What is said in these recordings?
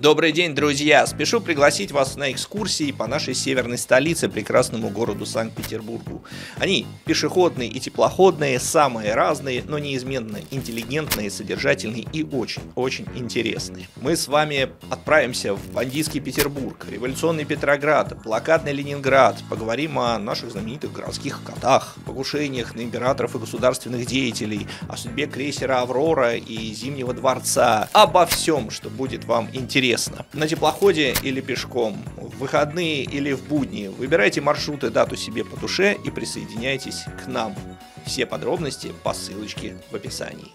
Добрый день, друзья! Спешу пригласить вас на экскурсии по нашей северной столице, прекрасному городу Санкт-Петербургу. Они пешеходные и теплоходные, самые разные, но неизменно интеллигентные, содержательные и очень-очень интересные. Мы с вами отправимся в бандитский Петербург, революционный Петроград, блокадный Ленинград, поговорим о наших знаменитых городских котах, покушениях на императоров и государственных деятелей, о судьбе крейсера «Аврора» и Зимнего дворца, обо всем, что будет вам интересно интересно. На теплоходе или пешком, в выходные или в будни. Выбирайте маршрут и дату себе по душе и присоединяйтесь к нам. Все подробности по ссылочке в описании.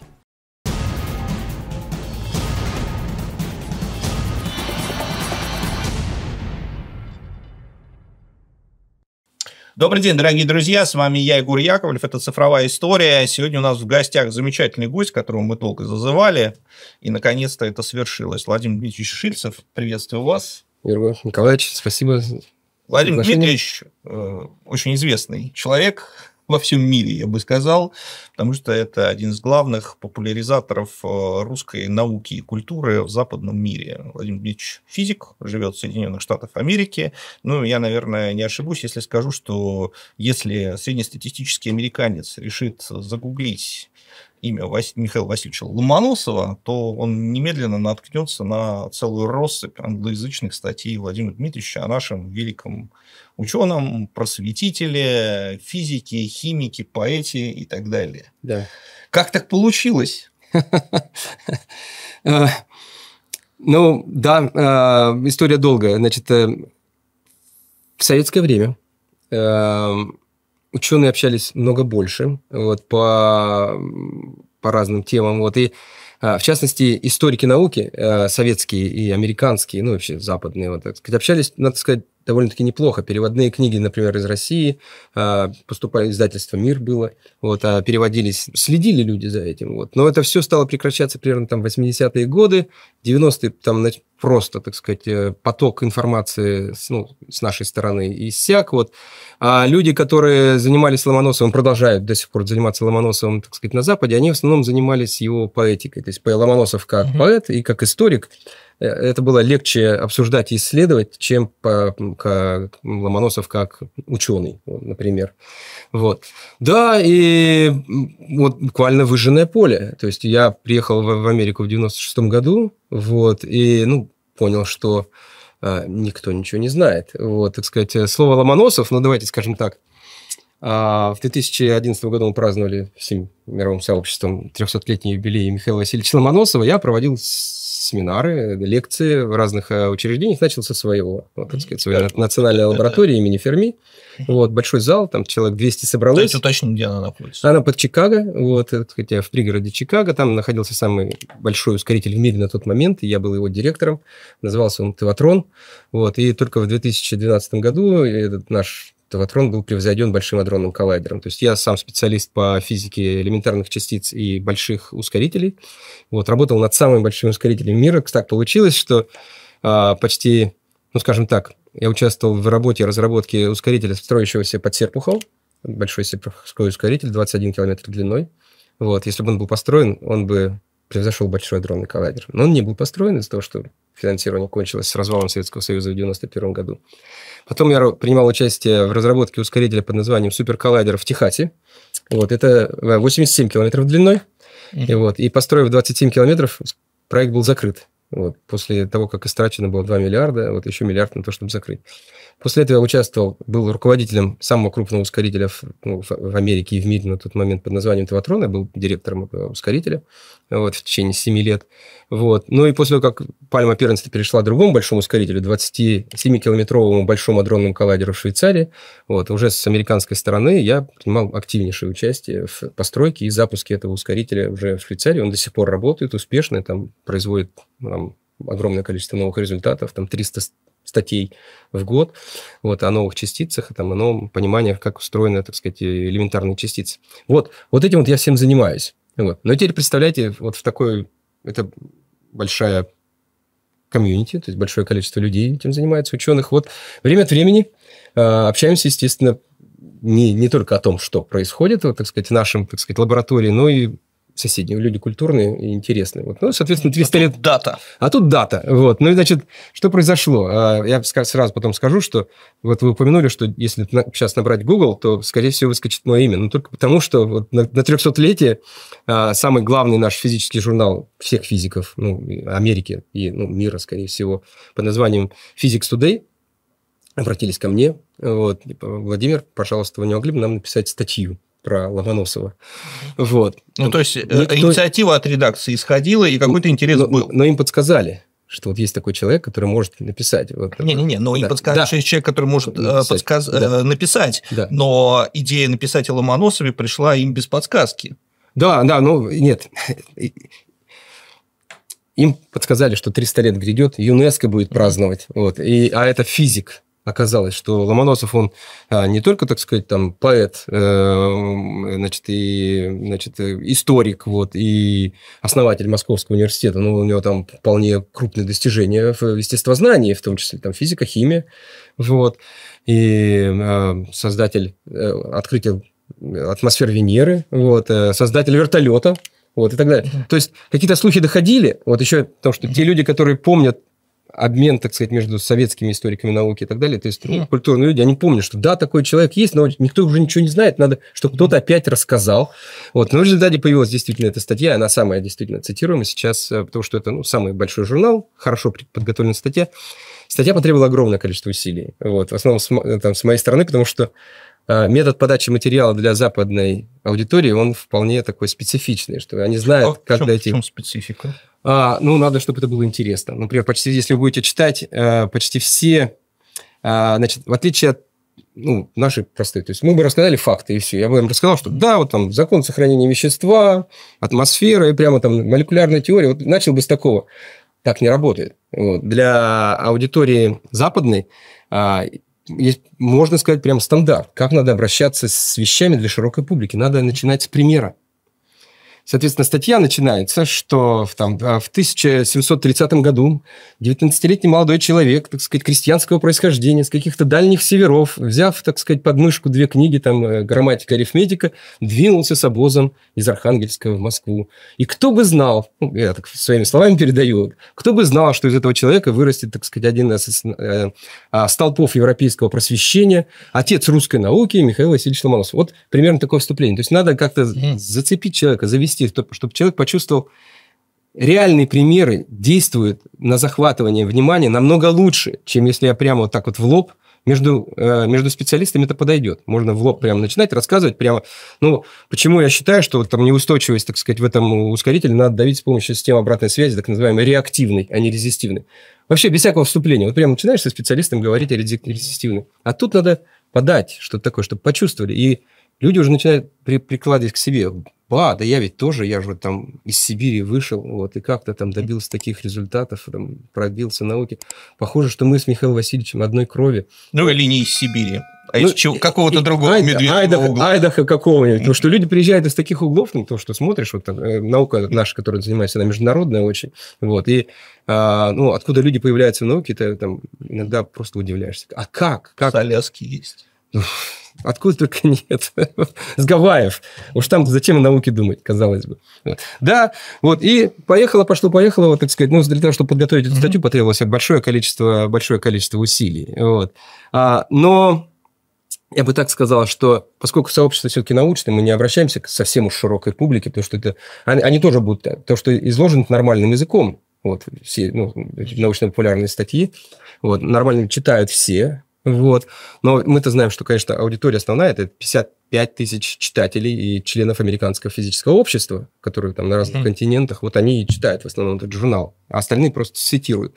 Добрый день, дорогие друзья, с вами я, Егор Яковлев, это «Цифровая история». Сегодня у нас в гостях замечательный гость, которого мы долго зазывали, и наконец-то это свершилось. Владимир Дмитриевич Шильцев, приветствую вас. Егор Николаевич, спасибо. Владимир Дмитриевич э, очень известный человек, во всем мире, я бы сказал, потому что это один из главных популяризаторов э, русской науки и культуры в западном мире. Владимир Дмитриевич физик, живет в Соединенных Штатах Америки. Ну, я, наверное, не ошибусь, если скажу, что если среднестатистический американец решит загуглить имя Вас... Михаила Васильевича Ломоносова, то он немедленно наткнется на целую россыпь англоязычных статей Владимира Дмитриевича о нашем великом ученом, просветителе, физике, химике, поэте и так далее. Да. Как так получилось? Э, ну, да, э, история долгая. Значит, э, в советское время ученые общались много больше вот, по, по разным темам. Вот, и в частности, историки науки, советские и американские, ну, вообще западные, вот, так сказать, общались, надо сказать, довольно-таки неплохо. Переводные книги, например, из России, а, поступали издательство «Мир» было, вот, а переводились, следили люди за этим. Вот. Но это все стало прекращаться примерно там 80-е годы, 90-е там просто, так сказать, э, поток информации с, ну, с нашей стороны иссяк. Вот. А люди, которые занимались Ломоносовым, продолжают до сих пор заниматься Ломоносовым, так сказать, на Западе, они в основном занимались его поэтикой. То есть Ломоносов как угу. поэт и как историк – это было легче обсуждать и исследовать, чем по, как Ломоносов как ученый, например. Вот. Да, и вот буквально выжженное поле. То есть я приехал в Америку в 96 году, вот, и ну, понял, что а, никто ничего не знает. Вот, так сказать, слово Ломоносов, ну давайте скажем так, в 2011 году мы праздновали всем мировым сообществом 300-летний юбилей Михаила Васильевича Ломоносова. Я проводил семинары, лекции в разных э, учреждениях, начал со своего, вот, так сказать, своей национальной лаборатории имени Ферми. Вот, большой зал, там человек 200 собралось. Давайте уточним, где она находится. Она под Чикаго, вот, так сказать, в пригороде Чикаго. Там находился самый большой ускоритель в мире на тот момент, и я был его директором. Назывался он Теватрон. Вот, и только в 2012 году этот наш Таватрон был превзойден Большим адронным коллайдером. То есть я сам специалист по физике элементарных частиц и больших ускорителей. Вот, работал над самым большим ускорителем мира. Так получилось, что а, почти, ну, скажем так, я участвовал в работе разработки ускорителя, строящегося под Серпухов. Большой серпуховской ускоритель, 21 километр длиной. Вот, если бы он был построен, он бы превзошел большой адронный коллайдер. Но он не был построен из-за того, что финансирование кончилось с развалом Советского Союза в 1991 году. Потом я принимал участие в разработке ускорителя под названием суперколлайдер в Техасе. Вот, это 87 километров длиной. Mm-hmm. И, вот, и построив 27 километров, проект был закрыт. Вот, после того, как истрачено было 2 миллиарда, вот еще миллиард на то, чтобы закрыть. После этого я участвовал, был руководителем самого крупного ускорителя в, ну, в Америке и в мире на тот момент под названием Таватрон. Я был директором ускорителя вот, в течение 7 лет. Вот. Ну и после того, как пальма первенства перешла другому большому ускорителю, 27-километровому большому адронному коллайдеру в Швейцарии, вот, уже с американской стороны я принимал активнейшее участие в постройке и запуске этого ускорителя уже в Швейцарии. Он до сих пор работает успешно, там производит там, огромное количество новых результатов, там 300 статей в год вот, о новых частицах, там, о новом понимании, как устроены, так сказать, элементарные частицы. Вот, вот этим вот я всем занимаюсь. Вот. Но теперь представляете, вот в такой, это большая комьюнити, то есть большое количество людей этим занимается, ученых. Вот время от времени э, общаемся, естественно, не, не только о том, что происходит, вот, так сказать, в нашем, так сказать, лаборатории, но и соседние, люди культурные и интересные. Вот. Ну, соответственно, 300 а лет... дата. А тут дата. Вот. Ну, и, значит, что произошло? А, я сразу потом скажу, что вот вы упомянули, что если сейчас набрать Google, то, скорее всего, выскочит мое имя. Но только потому, что вот на 300-летие а, самый главный наш физический журнал всех физиков ну, Америки и ну, мира, скорее всего, под названием Physics Today обратились ко мне. Вот. Типа, Владимир, пожалуйста, вы не могли бы нам написать статью про Ломоносова. Вот. Ну, то есть, э, Никто... инициатива от редакции исходила, и какой-то интерес но, был. Но им подсказали, что вот есть такой человек, который может написать. Не-не-не, но да. им подсказали, да. что есть человек, который может написать, подсказ... да. Э, написать да. но идея написать о Ломоносове пришла им без подсказки. Да, да, ну, нет. Им подсказали, что 300 лет грядет, ЮНЕСКО будет праздновать. Вот, и, а это физик оказалось, что Ломоносов, он а, не только, так сказать, там, поэт, э, значит, и, значит, историк, вот, и основатель Московского университета, но у него там вполне крупные достижения в естествознании, в том числе там физика, химия, вот, и э, создатель э, открытия атмосферы Венеры, вот, э, создатель вертолета, вот, и так далее. То есть какие-то слухи доходили, вот еще то, что те люди, которые помнят обмен, так сказать, между советскими историками науки и так далее. То есть ну, культурные люди, они помнят, что да, такой человек есть, но никто уже ничего не знает, надо, чтобы кто-то опять рассказал. Вот. Но в результате появилась действительно эта статья, она самая действительно цитируемая сейчас, э, потому что это ну, самый большой журнал, хорошо подготовленная статья. Статья потребовала огромное количество усилий. Вот. В основном с, там, с моей стороны, потому что метод подачи материала для западной аудитории, он вполне такой специфичный, что они знают, а как чем, дойти. В чем специфика? А, ну, надо, чтобы это было интересно. Например, почти, если вы будете читать, э, почти все, э, значит, в отличие от ну, наши простые. То есть мы бы рассказали факты, и все. Я бы им рассказал, что да, вот там закон сохранения вещества, атмосфера и прямо там молекулярная теория. Вот начал бы с такого. Так не работает. Вот. Для аудитории западной а, есть, можно сказать, прям стандарт. Как надо обращаться с вещами для широкой публики. Надо начинать с примера. Соответственно, статья начинается, что в, там, в 1730 году 19-летний молодой человек, так сказать, крестьянского происхождения, с каких-то дальних северов, взяв, так сказать, под мышку две книги, там, э, грамматика, арифметика, двинулся с обозом из Архангельска в Москву. И кто бы знал, ну, я так своими словами передаю, кто бы знал, что из этого человека вырастет, так сказать, один из э, э, столпов европейского просвещения, отец русской науки Михаил Васильевич Ломоносов. Вот примерно такое вступление. То есть надо как-то зацепить человека, завести довести, чтобы человек почувствовал, реальные примеры действуют на захватывание внимания намного лучше, чем если я прямо вот так вот в лоб между, э, между специалистами это подойдет. Можно в лоб прямо начинать рассказывать прямо. Ну, почему я считаю, что вот там неустойчивость, так сказать, в этом ускорителе надо давить с помощью системы обратной связи, так называемой реактивной, а не резистивной. Вообще, без всякого вступления. Вот прямо начинаешь со специалистом говорить о резистивной. А тут надо подать что-то такое, чтобы почувствовали. И люди уже начинают при, прикладывать к себе а, да я ведь тоже, я же там из Сибири вышел, вот, и как-то там добился таких результатов, там, пробился науки. Похоже, что мы с Михаилом Васильевичем одной крови. Ну, или не из Сибири, а ну, из чего, какого-то другого Айда, медвежьего Айдаха, угла. Айдаха какого-нибудь. Потому что люди приезжают из таких углов, ну, то, что смотришь, вот там, э, наука наша, которая занимается, она международная очень, вот, и а, ну, откуда люди появляются в науке, ты там иногда просто удивляешься. А как? как? Соляски есть. Откуда только нет. С Гавайев. Уж там зачем о науке думать, казалось бы. Да, вот. И поехало, пошло, поехало, вот, так сказать. Ну, для того, чтобы подготовить эту статью, потребовалось большое количество, большое количество усилий. Вот. А, но я бы так сказал, что поскольку сообщество все-таки научное, мы не обращаемся к совсем уж широкой публике, потому что это, они, они тоже будут, то, что изложено нормальным языком, вот, все ну, научно-популярные статьи, вот, нормально читают все, вот. Но мы-то знаем, что, конечно, аудитория основная – это 55 тысяч читателей и членов Американского физического общества, которые там на разных mm-hmm. континентах, вот они и читают в основном этот журнал, а остальные просто цитируют.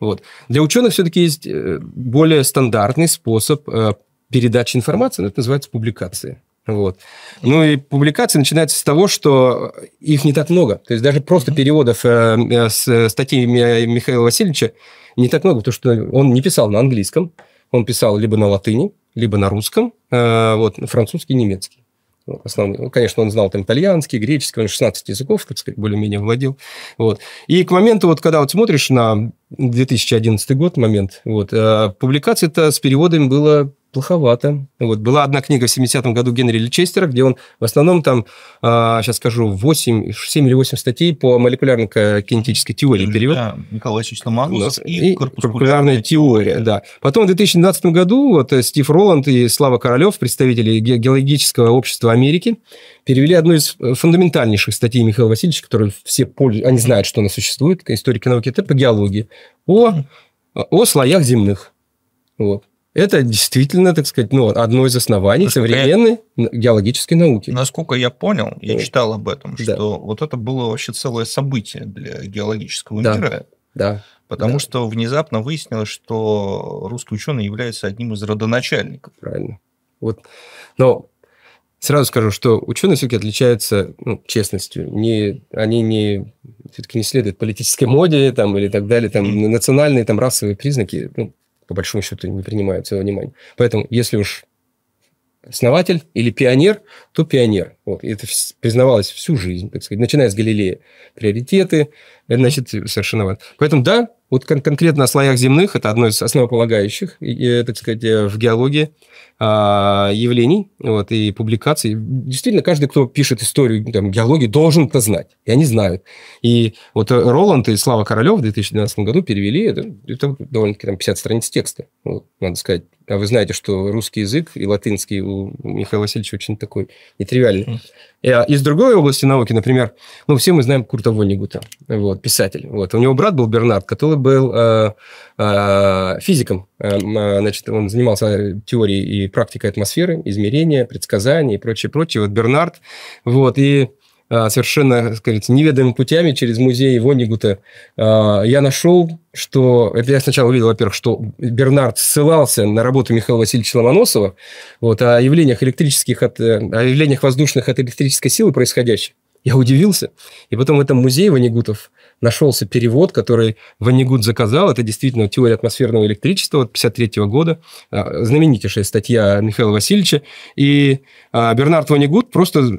Вот. Для ученых все-таки есть э, более стандартный способ э, передачи информации, это называется публикация. Вот. Ну и публикации начинаются с того, что их не так много. То есть даже просто mm-hmm. переводов э, с статей Михаила Васильевича не так много, потому что он не писал на английском, он писал либо на латыни, либо на русском, э, вот, французский, немецкий. Вот, основной. Ну, конечно, он знал там итальянский, греческий, он 16 языков, так сказать, более-менее владел. Вот. И к моменту, вот, когда вот смотришь на 2011 год, момент, вот, э, публикаций-то с переводами было плоховато. Вот. Была одна книга в 70-м году Генри Личестера, где он в основном там, а, сейчас скажу, 8, 7 или 8 статей по молекулярно-кинетической теории перевел. Да, Николай Васильевич Ломоносов и, и корпускулярная теория. Да. Потом в 2012 году вот э, Стив Роланд и Слава Королев, представители геологического общества Америки, перевели одну из э, фундаментальнейших статей Михаила Васильевича, которую все пользуются, они знают, что она существует, историки науки, это по геологии, о, о слоях земных. Вот. Это действительно, так сказать, ну, одно из оснований насколько современной я, геологической науки. Насколько я понял, я читал об этом, что да. вот это было вообще целое событие для геологического да. мира. Да. Потому да. что внезапно выяснилось, что русский ученый является одним из родоначальников. Правильно. Вот. Но сразу скажу, что ученые все-таки отличаются ну, честностью. Не, они не все-таки не следуют политической моде там, или так далее, там, национальные, там, расовые признаки. Ну, по большому счету не принимают своего внимания. Поэтому, если уж основатель или пионер, то пионер. Вот. И это признавалось всю жизнь, так сказать, начиная с Галилея. Приоритеты, значит, совершенно важно. Поэтому, да, вот кон- конкретно о слоях земных, это одно из основополагающих, и, так сказать, в геологии а, явлений вот, и публикаций. Действительно, каждый, кто пишет историю там, геологии, должен это знать. И они знают. И вот Роланд и Слава Королев в 2012 году перевели, это, это довольно-таки там 50 страниц текста, вот, надо сказать. А вы знаете, что русский язык и латынский у Михаила Васильевича очень такой нетривиальный. Mm. Из другой области науки, например, ну, все мы знаем Курта Вонигута, вот, писатель. Вот. У него брат был Бернард, который был э, э, физиком. Э, значит, он занимался теорией и практикой атмосферы, измерения, предсказаний и прочее, прочее. Вот Бернард. Вот, и а, совершенно, сказать, неведомыми путями через музей Вонигута а, я нашел, что... Это я сначала увидел, во-первых, что Бернард ссылался на работу Михаила Васильевича Ломоносова вот, о явлениях электрических, от, э, о явлениях воздушных от электрической силы происходящих. Я удивился. И потом в этом музее Ванигутов нашелся перевод, который Ванигут заказал. Это действительно теория атмосферного электричества от 1953 года. А, знаменитейшая статья Михаила Васильевича. И Бернард Ванигут просто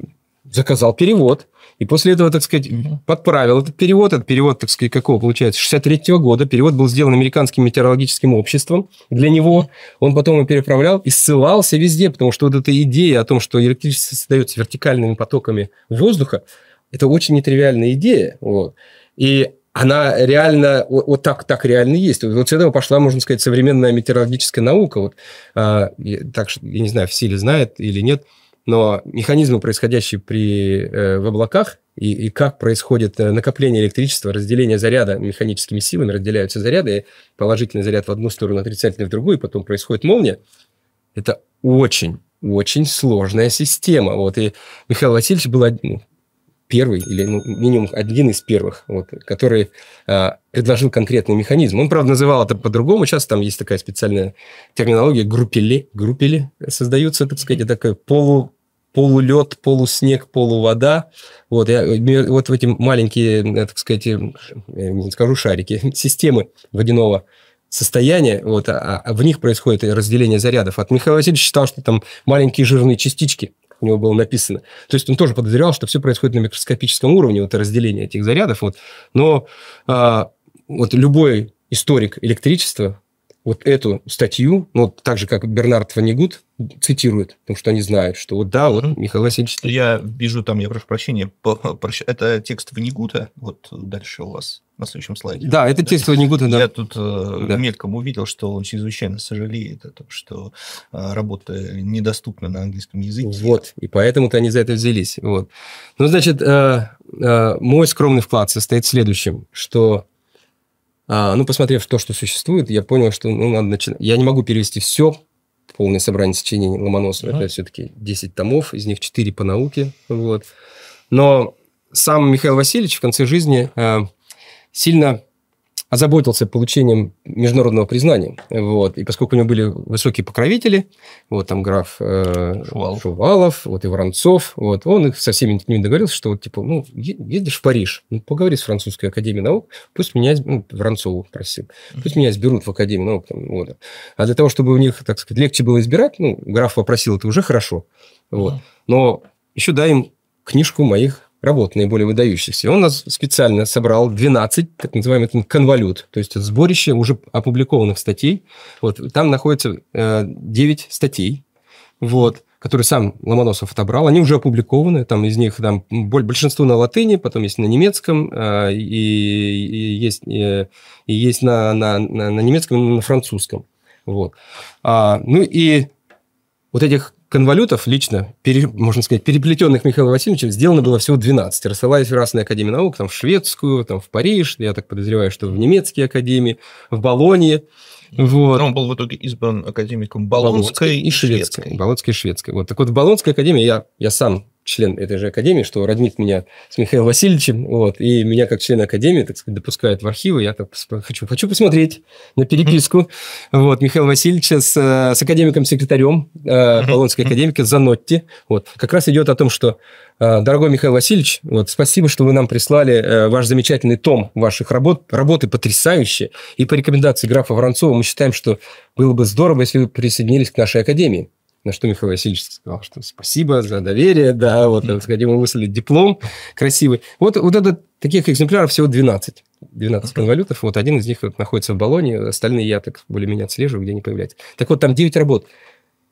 заказал перевод. И после этого, так сказать, подправил этот перевод. Этот перевод, так сказать, какого получается? 63 -го года. Перевод был сделан американским метеорологическим обществом для него. Он потом его переправлял и ссылался везде, потому что вот эта идея о том, что электричество создается вертикальными потоками воздуха, это очень нетривиальная идея. Вот. И она реально, вот, вот так, так реально есть. Вот с этого пошла, можно сказать, современная метеорологическая наука. Вот, а, так что, я не знаю, все ли знают или нет – но механизмы, происходящие при, э, в облаках, и, и как происходит э, накопление электричества, разделение заряда механическими силами, разделяются заряды, положительный заряд в одну сторону, отрицательный в другую, и потом происходит молния, это очень, очень сложная система. Вот, и Михаил Васильевич был один, первый, или ну, минимум один из первых, вот, который э, предложил конкретный механизм. Он, правда, называл это по-другому. Сейчас там есть такая специальная терминология группели. Группели создаются, так сказать, такая полу, полулед, полуснег, полувода. Вот, я, вот в эти маленькие, э, так сказать, э, не скажу шарики, системы водяного состояния, вот, а, а в них происходит разделение зарядов. От Михаила Васильевича считал, что там маленькие жирные частички у него было написано. То есть он тоже подозревал, что все происходит на микроскопическом уровне, вот разделение этих зарядов. Вот. Но а, вот любой историк электричества вот эту статью, ну, так же, как Бернард Ванигут, цитирует, потому что они знают, что вот да, вот Михаил Васильевич... Я вижу там, я прошу прощения, это текст Ванигута, вот дальше у вас на следующем слайде. Да, это текст Ванигута, да. Я тут э, да. мельком увидел, что он чрезвычайно сожалеет о том, что э, работа недоступна на английском языке. Вот, и поэтому-то они за это взялись. Вот. Ну, значит, э, мой скромный вклад состоит в следующем, что а, ну, посмотрев то, что существует, я понял, что ну, надо начинать. Я не могу перевести все, полное собрание сочинений Ломоносова. Uh-huh. Это все-таки 10 томов, из них 4 по науке. Вот. Но сам Михаил Васильевич в конце жизни э, сильно озаботился получением международного признания. Вот. И поскольку у него были высокие покровители, вот там граф э, Шувалов. Шувалов, вот и Воронцов, вот, он их со всеми ними договорился, что вот, типа, ну, едешь в Париж, ну, поговори с французской академией наук, пусть меня, ну, Воронцову просил, пусть меня изберут в академию наук. Там, вот. А для того, чтобы у них, так сказать, легче было избирать, ну, граф попросил, это уже хорошо. Вот. Но еще дай им книжку моих работ наиболее выдающихся. Он нас специально собрал 12 так называемых конволют, то есть сборище уже опубликованных статей. Вот, там находится э, 9 статей, вот, которые сам Ломоносов отобрал. Они уже опубликованы, там из них там, большинство на латыни, потом есть на немецком, э, и, и есть, э, и есть на, на, на, на немецком и на французском. Вот. А, ну и вот этих конвалютов лично, пере, можно сказать, переплетенных Михаилом Васильевичем, сделано было всего 12. Рассылались в разные академии наук, там в шведскую, там в Париж, я так подозреваю, что в немецкие академии, в Болонии. Вот. Но он был в итоге избран академиком Болонской, и шведской. шведской. Болонской и шведской. Вот. Так вот, в Болонской академии я, я сам член этой же академии, что роднит меня с Михаилом Васильевичем, вот, и меня как член академии, так сказать, допускают в архивы, я так хочу, хочу посмотреть на переписку, вот, Михаила Васильевича с, с академиком-секретарем э, Полонской академики Занотти, вот, как раз идет о том, что, э, дорогой Михаил Васильевич, вот, спасибо, что вы нам прислали э, ваш замечательный том ваших работ, работы потрясающие, и по рекомендации графа Воронцова мы считаем, что было бы здорово, если вы присоединились к нашей академии. На что Михаил Васильевич сказал, что спасибо за доверие, да, вот, сходим, мы выслали диплом красивый. Вот, вот это, таких экземпляров всего 12. 12 конвалютов, вот один из них вот, находится в Болоне, остальные я так более-менее отслеживаю, где они появляются. Так вот, там 9 работ.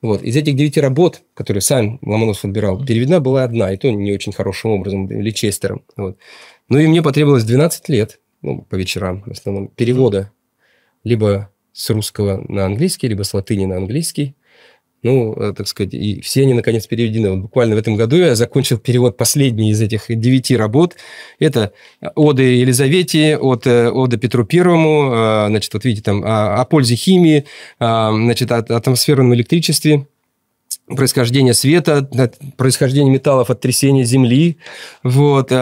Вот. Из этих девяти работ, которые сам Ломоносов отбирал, переведена была одна, и то не очень хорошим образом, Личестером. Вот. Ну и мне потребовалось 12 лет, ну, по вечерам в основном, перевода либо с русского на английский, либо с латыни на английский ну, э, так сказать, и все они, наконец, переведены. Вот буквально в этом году я закончил перевод последней из этих девяти работ. Это «Оды Елизавете», от э, «Ода Петру Первому», а, значит, вот видите, там о, пользе химии, значит, о атмосферном электричестве, происхождение света, происхождение металлов от трясения Земли, вот,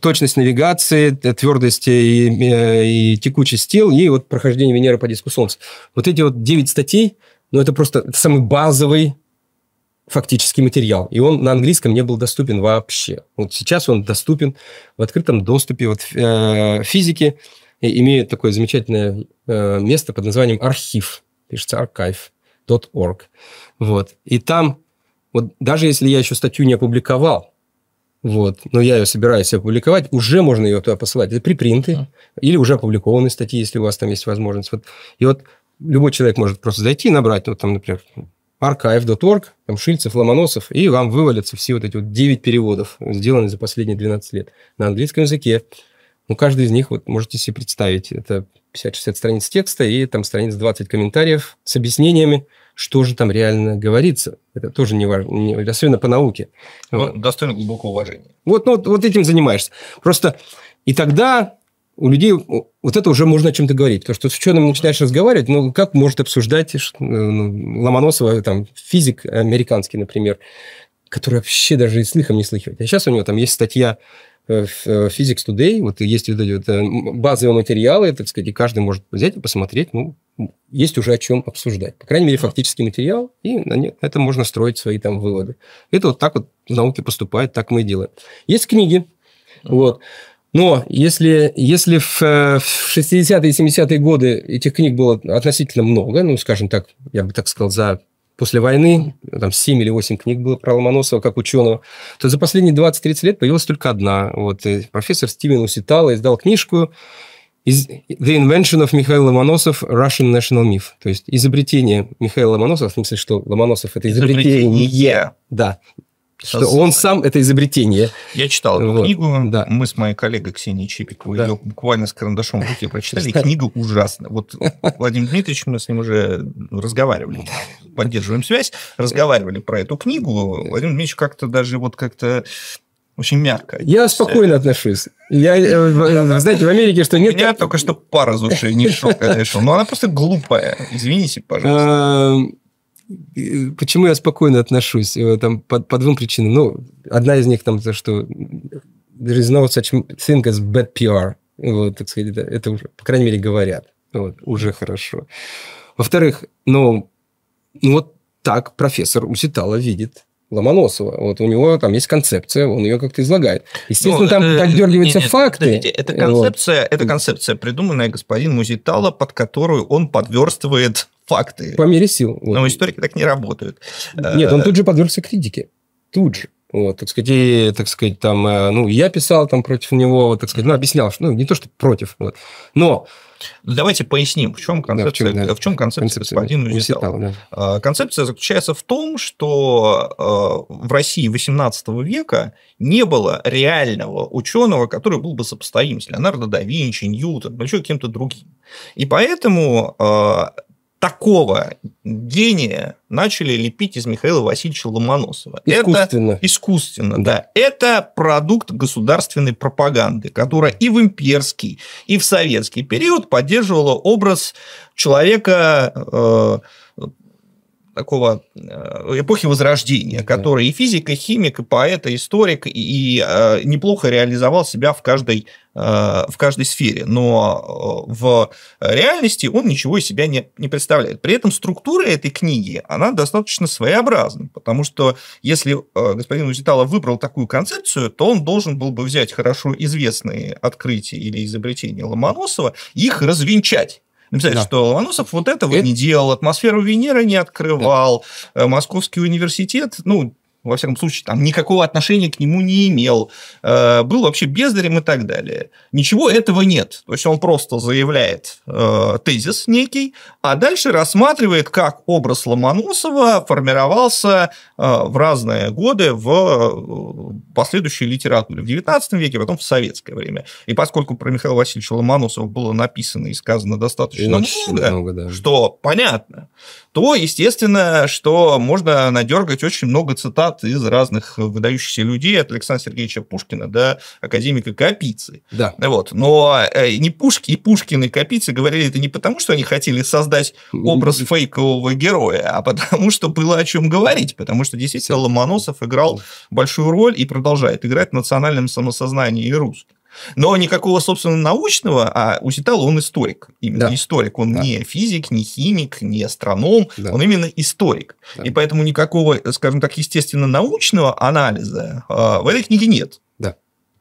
точность навигации, твердость и, э, и текучесть тел, и вот прохождение Венеры по диску Солнца. Вот эти вот девять статей – но это просто самый базовый фактический материал. И он на английском не был доступен вообще. Вот сейчас он доступен в открытом доступе. Вот э, физики имеют такое замечательное э, место под названием архив. Пишется archive.org. Вот. И там, вот даже если я еще статью не опубликовал, вот, но я ее собираюсь опубликовать, уже можно ее туда посылать. Это припринты mm. или уже опубликованные статьи, если у вас там есть возможность. Вот. И вот любой человек может просто зайти и набрать, вот там, например, archive.org, там Шильцев, Ломоносов, и вам вывалятся все вот эти вот 9 переводов, сделанные за последние 12 лет на английском языке. Ну, каждый из них, вот можете себе представить, это 50-60 страниц текста и там страниц 20 комментариев с объяснениями, что же там реально говорится. Это тоже не важно, не, особенно по науке. Ну, вот. Достойно глубокого уважения. Вот, ну, вот, вот этим занимаешься. Просто и тогда у людей вот это уже можно о чем-то говорить. Потому что с ученым начинаешь разговаривать, ну, как может обсуждать ну, Ломоносова, там, физик американский, например, который вообще даже и слыхом не слыхивает. А сейчас у него там есть статья э, э, Physics Today, вот есть вот эти вот э, базовые материалы, так сказать, и каждый может взять и посмотреть, ну, есть уже о чем обсуждать. По крайней мере, фактический материал, и на это можно строить свои там выводы. Это вот так вот в науке поступает, так мы и делаем. Есть книги, вот, но если, если в, э, в 60-е и 70-е годы этих книг было относительно много, ну, скажем так, я бы так сказал, за после войны, там 7 или 8 книг было про Ломоносова как ученого, то за последние 20-30 лет появилась только одна. Вот профессор Стивен Уситала издал книжку The Invention of Михаил Ломоносов Russian National Myth. То есть изобретение Михаила Ломоносова, в смысле, что Ломоносов – это изобретение. изобретение. Да, что он сам это изобретение. Я читал эту вот. книгу. Да. Мы с моей коллегой Ксенией Чипиковой да. ее буквально с карандашом в руке прочитали. И книга ужасная. Вот Владимир Дмитриевич, мы с ним уже разговаривали, поддерживаем связь, разговаривали про эту книгу. Владимир Дмитриевич как-то даже вот как-то очень мягко. Я спокойно отношусь. Я, э, знаете, в Америке что нет... У меня только что пара из ушей не шел, конечно. Но она просто глупая. Извините, пожалуйста. Почему я спокойно отношусь? Э, там, по, по двум причинам. Ну, одна из них там, то, что there is no such thing as bad PR. Вот, так сказать, это, это уже, по крайней мере, говорят. Вот, уже хорошо. Во-вторых, ну, ну, вот так профессор Уситала видит Ломоносова. Вот у него там есть концепция, он ее как-то излагает. Естественно, ну, там э, поддергиваются нет, факты. Подождите, это концепция, вот. это концепция, придуманная господином Музитала, под которую он подверстывает факты. По мере сил. Вот. Но историки так не работают. Нет, он тут же подвергся критике. Тут же. Вот, так сказать, и, так сказать, там, э, ну, я писал там против него, вот, так сказать, ну, объяснял, что, ну, не то, что против, вот, но Давайте поясним, в чем концепция, да, в чем, да. в чем концепция, концепция господина Узитала. Да. А, концепция заключается в том, что а, в России XVIII века не было реального ученого, который был бы сопоставим с Леонардо да Винчи, Ньютон, еще каким-то другим. И поэтому а, такого гения начали лепить из Михаила Васильевича Ломоносова. Искусственно. Это искусственно, да. да. Это продукт государственной пропаганды, которая и в имперский, и в советский период поддерживала образ человека э, такого э, эпохи Возрождения, который и физик, и химик, и поэт, и историк, и э, неплохо реализовал себя в каждой, э, в каждой сфере. Но в реальности он ничего из себя не, не представляет. При этом структура этой книги, она достаточно своеобразна, потому что если господин Узитало выбрал такую концепцию, то он должен был бы взять хорошо известные открытия или изобретения Ломоносова и их развенчать написать, да. что Ломоносов вот этого Это... не делал, атмосферу Венеры не открывал, да. Э, Московский университет, ну, во всяком случае, там никакого отношения к нему не имел, э, был вообще бездарем и так далее. Ничего этого нет. То есть он просто заявляет э, тезис некий, а дальше рассматривает, как образ Ломоносова формировался э, в разные годы в последующей литературе в XIX веке, потом в советское время. И поскольку про Михаила Васильевича Ломоносова было написано и сказано достаточно Очень много, много да. что понятно, то, естественно, что можно надергать очень много цитат из разных выдающихся людей, от Александра Сергеевича Пушкина до академика Капицы. Да. Вот. Но э, не Пушки, и Пушкин, и Капицы говорили это не потому, что они хотели создать образ фейкового героя, а потому, что было о чем говорить, потому что действительно Ломоносов играл большую роль и продолжает играть в национальном самосознании и русских. Но никакого, собственно, научного, а Уситал он историк. Именно да. историк. Он да. не физик, не химик, не астроном, да. он именно историк. Да. И поэтому никакого, скажем так, естественно, научного анализа а, в этой книге нет.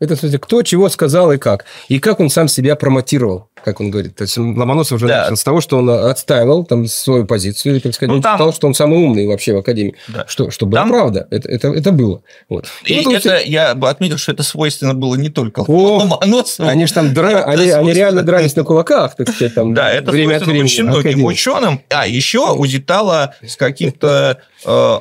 Это, смысле, кто чего сказал и как. И как он сам себя промотировал, как он говорит. То есть Ломоносов уже да. начал с того, что он отстаивал там свою позицию, и, так сказать, ну, он там... считал, что он самый умный вообще в Академии. Да. Что, что было там... правда. Это, это, это было. Вот. И, и это, все... я бы отметил, что это свойственно было не только О, Ломоносову. Они же там дра... они, они реально дрались на кулаках, так сказать, там Да, это время от времени. очень многим ученым. А еще Узитала с каким-то э,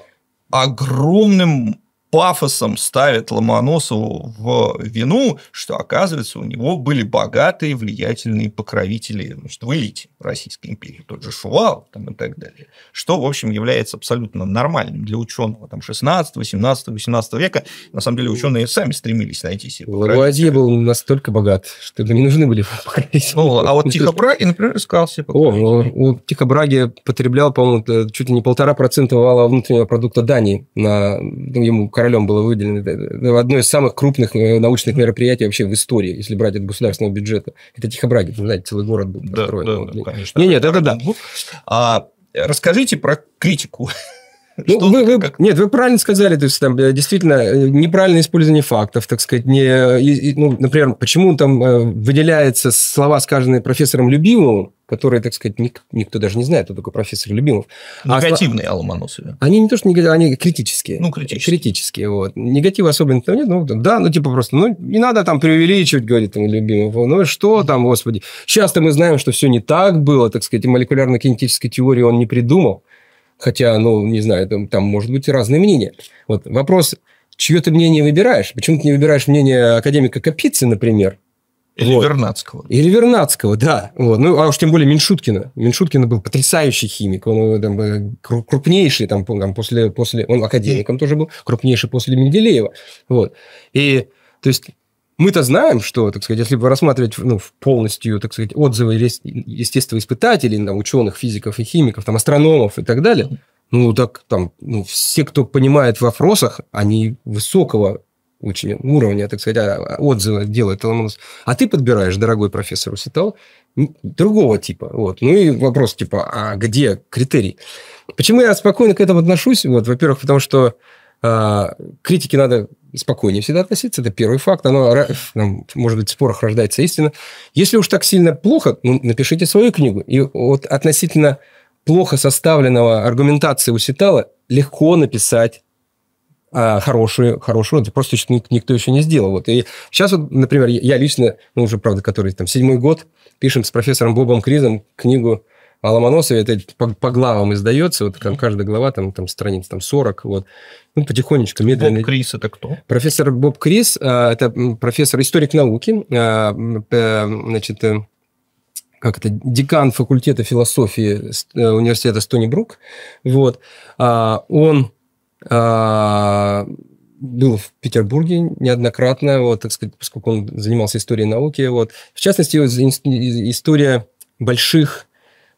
огромным пафосом ставит Ломоносову в вину, что, оказывается, у него были богатые, влиятельные покровители значит, в элите Российской империи, тот же Шувалов там, и так далее, что, в общем, является абсолютно нормальным для ученого там, 16, 18, 18 века. На самом деле, ученые сами стремились найти себе Лавуазье был настолько богат, что ему не нужны были покровители. Ну, а вот Тихобраги, например, искал себе О, ну, у Тихобраги потреблял, по-моему, чуть ли не полтора процента вала внутреннего продукта Дании на ну, ему королем было выделено одно из самых крупных э, научных мероприятий вообще в истории, если брать от государственного бюджета. Это Тихобраги, знаете, целый город был построен. Да, да, да, конечно. Нет, нет, это да. А, расскажите про критику ну, вы, вы, как... Нет, вы правильно сказали, то есть там э, действительно э, неправильное использование фактов, так сказать, не, ну, например, почему там э, выделяются слова, сказанные профессором Любимовым, которые, так сказать, ник, никто даже не знает, кто такой профессор Любимов. А Негативные а, о Ломоносове. Они не то, что негативные, они критические. Ну, критические. Критические, вот. Негатива особенно нет, ну, да, ну, типа просто, ну, не надо там преувеличивать, говорит там Любимов. Ну, что там, господи. Сейчас-то мы знаем, что все не так было, так сказать, молекулярно-кинетической теории он не придумал. Хотя, ну, не знаю, там, там может быть разные мнения. Вот вопрос, чье ты мнение выбираешь? Почему ты не выбираешь мнение академика Капицы, например? Или вот. Вернадского. Или Вернадского, да. Вот. Ну, а уж тем более Меньшуткина. Меньшуткина был потрясающий химик. Он э, там, э, крупнейший там, там, после, после... Он академиком тоже был. Крупнейший после Менделеева. Вот. И, то есть, мы-то знаем, что, так сказать, если рассматривать ну, полностью, так сказать, отзывы естествоиспытателей, там, ученых, физиков и химиков, там, астрономов и так далее, ну, так там, ну, все, кто понимает в вопросах, они высокого очень уровня, так сказать, а, отзывы делают А ты подбираешь, дорогой профессор Уситал, другого типа. Вот. Ну и вопрос типа, а где критерий? Почему я спокойно к этому отношусь? Вот, во-первых, потому что э, критике надо спокойнее всегда относиться. Это первый факт. Оно, может быть, в спорах рождается истина. Если уж так сильно плохо, ну, напишите свою книгу. И вот относительно плохо составленного аргументации у Ситала легко написать а, хорошую, хорошую, это просто еще никто еще не сделал. Вот. И сейчас, вот, например, я лично, ну, уже, правда, который там седьмой год, пишем с профессором Бобом Кризом книгу о Ломоносове, это по, по главам издается, вот там, каждая глава, там, там страниц там 40, вот. Ну, потихонечку, медленно. Боб Крис это кто? Профессор Боб Крис, а, это профессор, историк науки, а, значит, э, как это, декан факультета философии э, университета Стони Брук. Вот. А, он был в Петербурге неоднократно, вот, так сказать, поскольку он занимался историей науки. Вот. В частности, история больших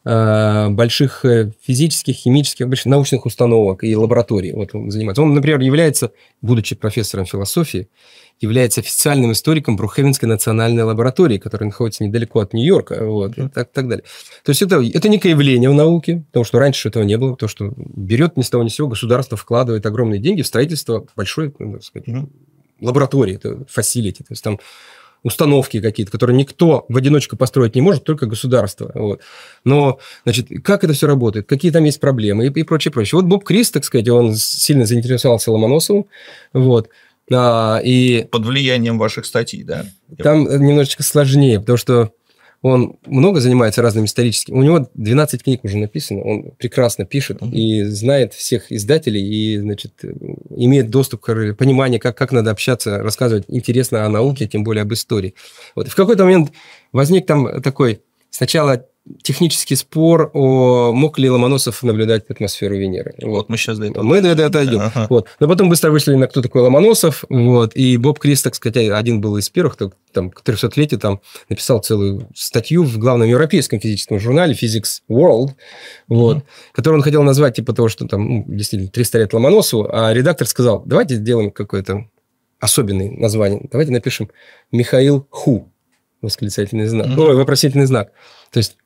больших э, физических, химических, больших научных установок и лабораторий. Вот он занимается. Он, например, является, будучи профессором философии, является официальным историком Брухевенской национальной лаборатории, которая находится недалеко от Нью-Йорка, вот, и так, так далее. То есть это, это некое явление в науке, потому что раньше этого не было, то, что берет ни с того ни с сего, государство вкладывает огромные деньги в строительство большой, ну, так сказать, mm-hmm. лаборатории, это фасилити, то есть там установки какие-то, которые никто в одиночку построить не может, только государство. Вот. Но, значит, как это все работает, какие там есть проблемы и, и прочее, прочее. Вот Боб Крис, так сказать, он сильно заинтересовался Ломоносовым, вот, а, и... Под влиянием ваших статей, да? Там немножечко сложнее, потому что он много занимается разными историческими. У него 12 книг уже написано, он прекрасно пишет mm-hmm. и знает всех издателей, и, значит, имеет доступ к пониманию, как, как надо общаться, рассказывать интересно о науке, тем более об истории. Вот. В какой-то момент возник там такой сначала технический спор о мог ли Ломоносов наблюдать атмосферу Венеры. Вот, вот мы сейчас до этого. Мы до этого дойдем. Ага. Вот. Но потом быстро вышли на кто такой Ломоносов. Вот. И Боб Крис, так сказать, один был из первых, кто там, к 300-летию там, написал целую статью в главном европейском физическом журнале Physics World, вот, mm который он хотел назвать типа того, что там ну, действительно 300 лет Ломоносову, а редактор сказал, давайте сделаем какое-то особенное название. Давайте напишем Михаил Ху, восклицательный знак, mm-hmm. Вопросительный знак. То есть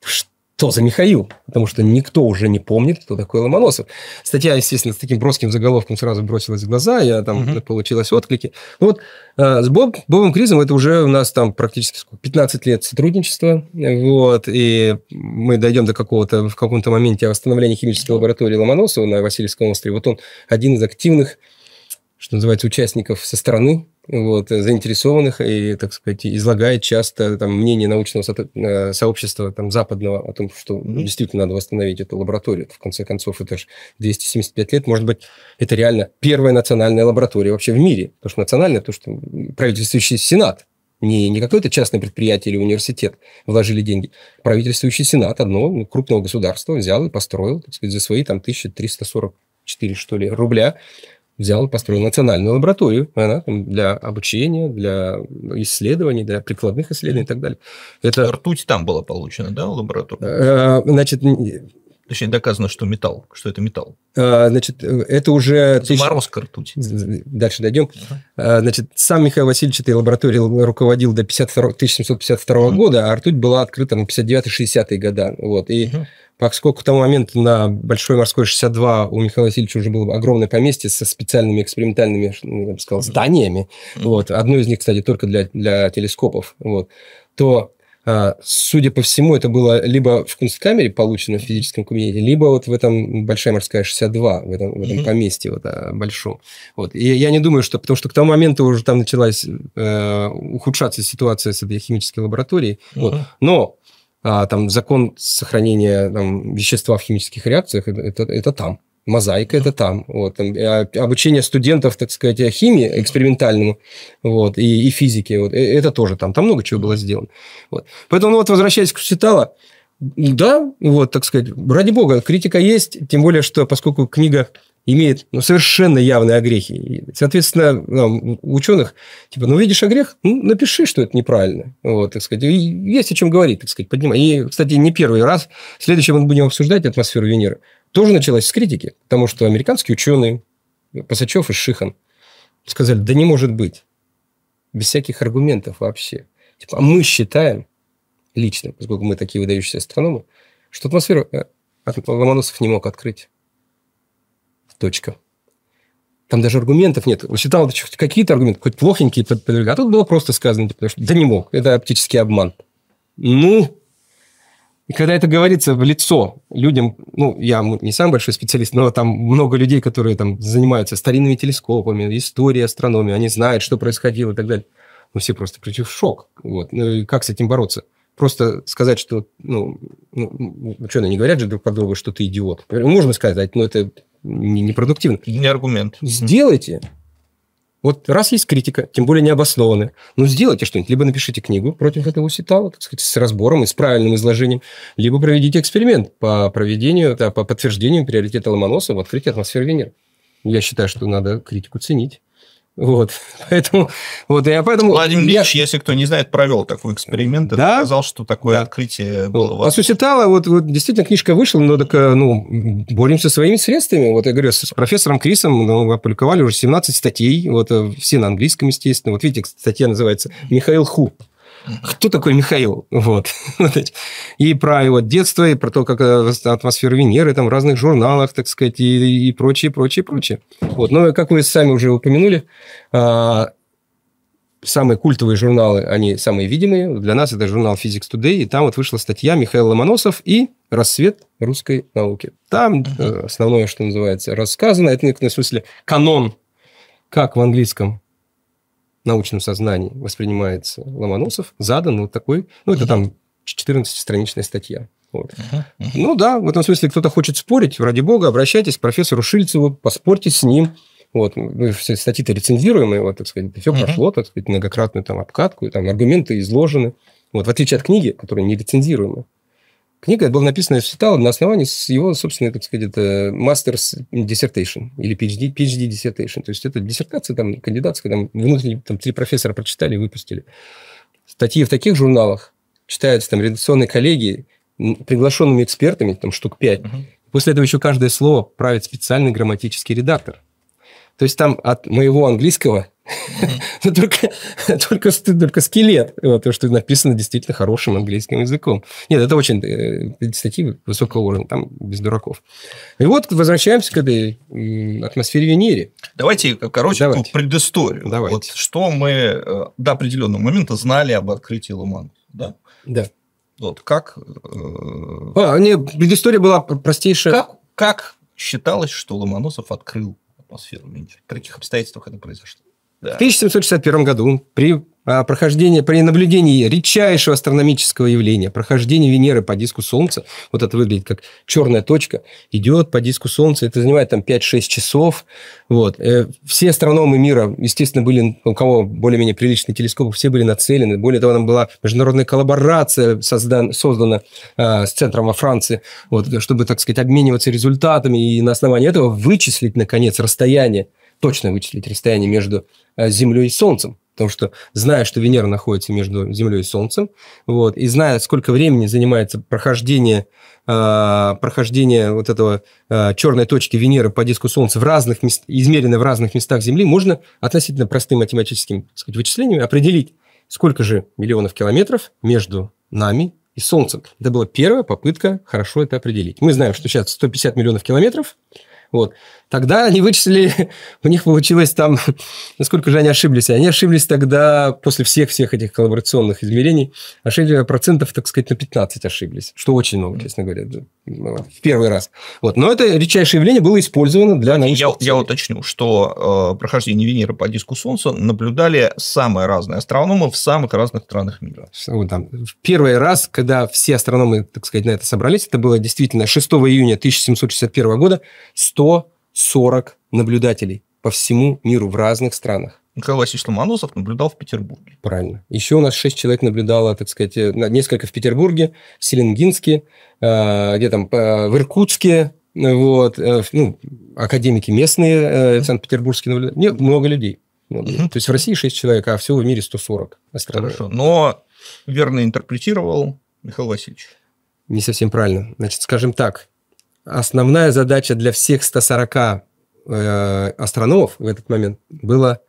что за Михаил? Потому что никто уже не помнит, кто такой Ломоносов. Статья, естественно, с таким броским заголовком сразу бросилась в глаза, я там угу. получилось отклики. Ну вот э, с Боб, Бобом Кризом это уже у нас там практически сколько, 15 лет сотрудничества, вот, и мы дойдем до какого-то, в каком-то моменте восстановления химической лаборатории Ломоносова на Васильевском острове. Вот он один из активных, что называется, участников со стороны вот, заинтересованных и, так сказать, излагает часто там, мнение научного со- э, сообщества там, западного о том, что mm-hmm. действительно надо восстановить эту лабораторию. В конце концов, это же 275 лет. Может быть, это реально первая национальная лаборатория вообще в мире. Потому что национальная, то, что правительствующий Сенат не, не какое-то частное предприятие или университет вложили деньги. Правительствующий Сенат одного ну, крупного государства взял и построил так сказать, за свои там 1344 что ли, рубля взял и построил национальную лабораторию. Она там для обучения, для исследований, для прикладных исследований и так далее. Это... Ртуть там была получена, да, лаборатория? Э, значит, Точнее, доказано, что металл, что это металл. Э, значит, это уже... Заморозка ртуть. Дальше дойдем. Uh-huh. Значит, сам Михаил Васильевич этой лабораторией руководил до 52, 1752 uh-huh. года, а ртуть была открыта на 59-60-е годы. Вот. И uh-huh. Поскольку к тому моменту на Большой морской 62 у Михаила Васильевича уже было огромное поместье со специальными экспериментальными, ну, я бы сказал, зданиями, mm-hmm. вот, одно из них, кстати, только для, для телескопов, вот, то а, судя по всему, это было либо в Кунсткамере получено в физическом кабинете, либо вот в этом Большая морская 62, в этом, в этом mm-hmm. поместье вот, а, большом. Вот. И я не думаю, что... Потому что к тому моменту уже там началась э, ухудшаться ситуация с этой химической лабораторией. Mm-hmm. Вот. Но а, там закон сохранения там, вещества в химических реакциях это, это там. Мозаика это там. Вот, там, а, обучение студентов, так сказать, химии экспериментальному вот, и, и физике, вот, э, это тоже там. Там много чего было сделано. Вот. Поэтому, ну, вот, возвращаясь к Читала, да, вот, так сказать, ради бога, критика есть, тем более, что поскольку книга имеет ну, совершенно явные огрехи. И, соответственно, ну, ученых, типа, ну, видишь огрех, ну, напиши, что это неправильно. Вот, так сказать. И есть о чем говорить, так сказать, поднимай. И, кстати, не первый раз. Следующее мы будем обсуждать атмосферу Венеры. Тоже началось с критики, потому что американские ученые, Пасачев и Шихан, сказали, да не может быть. Без всяких аргументов вообще. Типа, а мы считаем, лично, поскольку мы такие выдающиеся астрономы, что атмосферу э, Ломоносов не мог открыть. Точка. Там даже аргументов нет. Он считал какие-то аргументы, хоть плохенькие, а тут было просто сказано, типа, да не мог, это оптический обман. Ну, И когда это говорится в лицо людям, ну, я не самый большой специалист, но там много людей, которые там занимаются старинными телескопами, историей, астрономией, они знают, что происходило и так далее. Ну, все просто прийти в шок. Вот. Ну, и как с этим бороться? Просто сказать, что, ну, ну, ну что, не говорят же друг про друга, что ты идиот. Можно сказать, но это непродуктивно. Не аргумент. Сделайте. Вот раз есть критика, тем более необоснованная, ну, сделайте что-нибудь. Либо напишите книгу против этого ситала, так сказать, с разбором и с правильным изложением, либо проведите эксперимент по проведению, да, по подтверждению приоритета Ломоносова в открытии атмосферы Венеры. Я считаю, что надо критику ценить. Вот, поэтому, вот я поэтому... Владимир Ильич, я... если кто не знает, провел такой эксперимент, да? сказал, что такое да. открытие было. Вот. А Суситала, вот, вот действительно книжка вышла, но так, э, ну, боремся своими средствами. Вот я говорю, с профессором Крисом ну, опубликовали уже 17 статей, вот э, все на английском, естественно. Вот видите, статья называется «Михаил Ху кто такой Михаил? Вот. И про его детство, и про то, как э, атмосфера Венеры там в разных журналах, так сказать, и, и прочее, прочее, прочее. Вот. Но, как вы сами уже упомянули, а, самые культовые журналы, они самые видимые. Для нас это журнал Physics Today, и там вот вышла статья Михаил Ломоносов и «Рассвет русской науки». Там uh-huh. основное, что называется, рассказано, это, в смысле, канон, как в английском научном сознании воспринимается Ломоносов, задан вот такой, ну, это там 14-страничная статья. Вот. Uh-huh, uh-huh. Ну да, в этом смысле кто-то хочет спорить, ради бога, обращайтесь к профессору Шильцеву, поспорьте с ним. Вот, все статьи-то рецензируемые, вот, так сказать, все uh-huh. прошло, так сказать, многократную там обкатку, там аргументы изложены. Вот, в отличие от книги, которая не рецензируемая. Книга была написана Светала на основании его, собственно, так сказать, это master's dissertation или PhD, PhD dissertation. То есть это диссертация там кандидатская, там внутри там три профессора прочитали и выпустили. Статьи в таких журналах читаются там редакционные коллеги приглашенными экспертами, там штук пять. Угу. После этого еще каждое слово правит специальный грамматический редактор. То есть там от моего английского но только, только, только скелет, вот, то, что написано действительно хорошим английским языком. Нет, это очень э, статьи высокого уровня, там без дураков. И вот возвращаемся к этой атмосфере Венере. Давайте, короче, Давайте. предысторию. Давайте. Вот что мы э, до определенного момента знали об открытии Ломанов. Да? Да. Вот как... Э, а, не, предыстория была простейшая. Как, как считалось, что Ломоносов открыл атмосферу Венеры? При каких обстоятельствах это произошло? Да. В 1761 году при а, прохождении, при наблюдении редчайшего астрономического явления, прохождение Венеры по диску Солнца, вот это выглядит как черная точка, идет по диску Солнца, это занимает там 5-6 часов. Вот. Э, все астрономы мира, естественно, были, у кого более-менее приличные телескопы, все были нацелены. Более того, там была международная коллаборация создан, создана э, с центром во Франции, вот, чтобы, так сказать, обмениваться результатами и на основании этого вычислить, наконец, расстояние точно вычислить расстояние между э, Землей и Солнцем. Потому что, зная, что Венера находится между Землей и Солнцем, вот, и зная, сколько времени занимается прохождение, э, прохождение вот этого э, черной точки Венеры по диску Солнца в разных мест, измеренной в разных местах Земли, можно относительно простым математическим так сказать, вычислениями определить, сколько же миллионов километров между нами и Солнцем. Это была первая попытка хорошо это определить. Мы знаем, что сейчас 150 миллионов километров – вот. Тогда они вычислили, у них получилось там, насколько же они ошиблись. Они ошиблись тогда, после всех-всех этих коллаборационных измерений, ошиблись процентов, так сказать, на 15 ошиблись, что очень много, честно говоря, ну, в первый раз. Вот. Но это редчайшее явление было использовано для научных я, я уточню, что э, прохождение Венеры по диску Солнца наблюдали самые разные астрономы в самых разных странах мира. Вот, там, первый раз, когда все астрономы, так сказать, на это собрались, это было действительно 6 июня 1761 года, 140 наблюдателей по всему миру в разных странах. Михаил Васильевич Ломоносов наблюдал в Петербурге. Правильно. Еще у нас шесть человек наблюдало, так сказать, э, несколько в Петербурге, в Селенгинске, э, где там, в Иркутске, вот, э, ну, академики местные, Санкт-Петербургские наблюдатели. Нет, много людей. Много. Угу. То есть в России 6 человек, а всего в мире 140 астрономов. Хорошо, но верно интерпретировал Михаил Васильевич. Не совсем правильно. Значит, скажем так, основная задача для всех 140 э, астрономов в этот момент была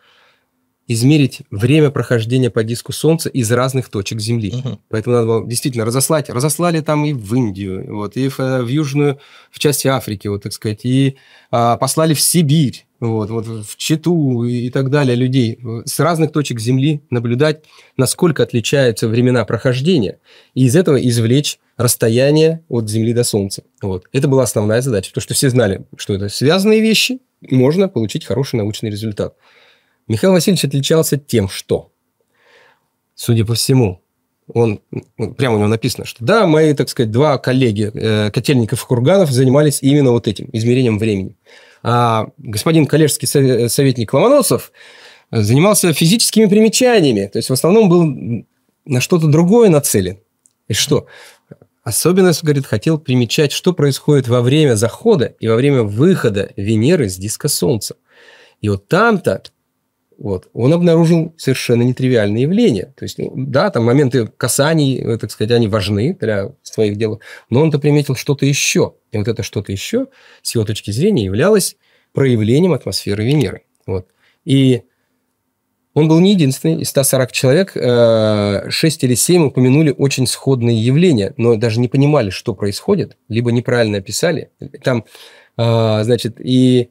измерить время прохождения по диску Солнца из разных точек Земли. Угу. Поэтому надо было действительно разослать. Разослали там и в Индию, вот, и в, в Южную, в части Африки, вот, так сказать, и а, послали в Сибирь, вот, вот в Читу и так далее людей с разных точек Земли наблюдать, насколько отличаются времена прохождения, и из этого извлечь расстояние от Земли до Солнца. Вот. Это была основная задача, потому что все знали, что это связанные вещи, можно получить хороший научный результат. Михаил Васильевич отличался тем, что, судя по всему, он, прямо у него написано, что да, мои, так сказать, два коллеги, э, Котельников и Курганов, занимались именно вот этим, измерением времени. А господин коллежский советник Ломоносов занимался физическими примечаниями, то есть в основном был на что-то другое нацелен. И что? Особенно, говорит, хотел примечать, что происходит во время захода и во время выхода Венеры с диска Солнца. И вот там-то вот, он обнаружил совершенно нетривиальные явления. То есть, да, там моменты касаний, э, так сказать, они важны для своих дел, но он-то приметил что-то еще. И вот это что-то еще, с его точки зрения, являлось проявлением атмосферы Венеры. Вот. И он был не единственный. Из 140 человек 6 э, или 7 упомянули очень сходные явления, но даже не понимали, что происходит, либо неправильно описали. Там, э, значит, и,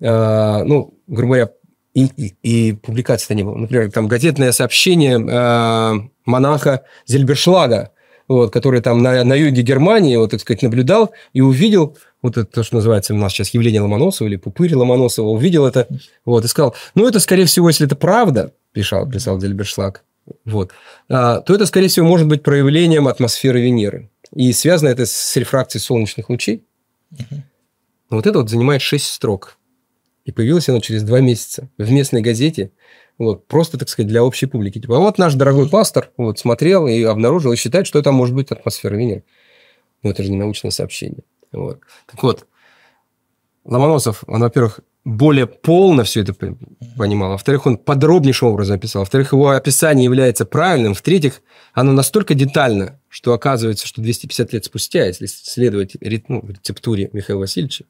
ну, грубо говоря, и, и, и публикаций-то не было. Например, там газетное сообщение э, монаха Зельбершлага, вот, который там на, на юге Германии, вот, так сказать, наблюдал и увидел вот это, то, что называется у нас сейчас явление Ломоносова или Пупырь Ломоносова, увидел это, вот, и сказал, ну, это, скорее всего, если это правда, писал, писал Зельбершлаг, вот, а, то это, скорее всего, может быть проявлением атмосферы Венеры. И связано это с рефракцией солнечных лучей. Угу. Вот это вот занимает 6 строк. И появилось оно через два месяца в местной газете, вот, просто, так сказать, для общей публики. Типа, а вот наш дорогой пастор вот, смотрел и обнаружил, и считает, что там может быть атмосфера Венеры. Ну, это же не научное сообщение. Вот. Так вот, Ломоносов, он, во-первых, более полно все это понимал. Во-вторых, он подробнейшим образом описал. Во-вторых, его описание является правильным. В-третьих, оно настолько детально, что оказывается, что 250 лет спустя, если следовать ну, рецептуре Михаила Васильевича,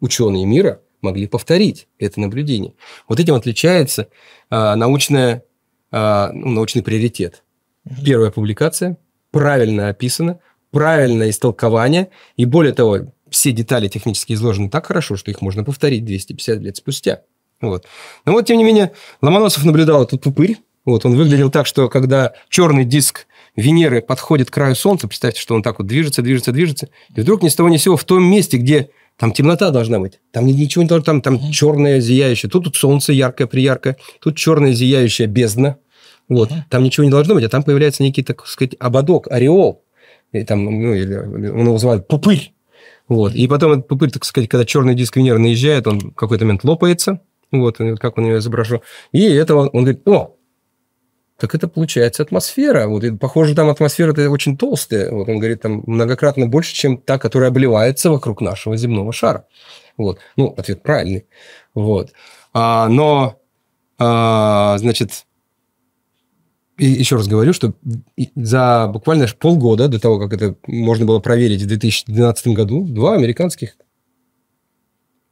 ученые мира – могли повторить это наблюдение. Вот этим отличается а, научная, а, ну, научный приоритет. Первая публикация правильно описана, правильное истолкование, и более того, все детали технически изложены так хорошо, что их можно повторить 250 лет спустя. Вот. Но вот, тем не менее, Ломоносов наблюдал этот упырь. Вот, он выглядел так, что когда черный диск Венеры подходит к краю Солнца, представьте, что он так вот движется, движется, движется, и вдруг ни с того ни с сего в том месте, где там темнота должна быть. Там ничего не должно, там, там черное зияющее. Тут, тут солнце яркое, прияркое. Тут черное зияющая бездна. Вот. Там ничего не должно быть, а там появляется некий, так сказать, ободок, ореол. И там, ну, или он его называют пупырь. Вот. И потом этот пупырь, так сказать, когда черный диск Венеры наезжает, он в какой-то момент лопается. Вот, как он ее изображен. И это он, он говорит, о, так это получается атмосфера. Вот, и, похоже, там атмосфера-то очень толстая. Вот он говорит, там многократно больше, чем та, которая обливается вокруг нашего земного шара. Вот. Ну, ответ правильный. Вот. А, но, а, значит, и еще раз говорю, что за буквально полгода до того, как это можно было проверить в 2012 году, два американских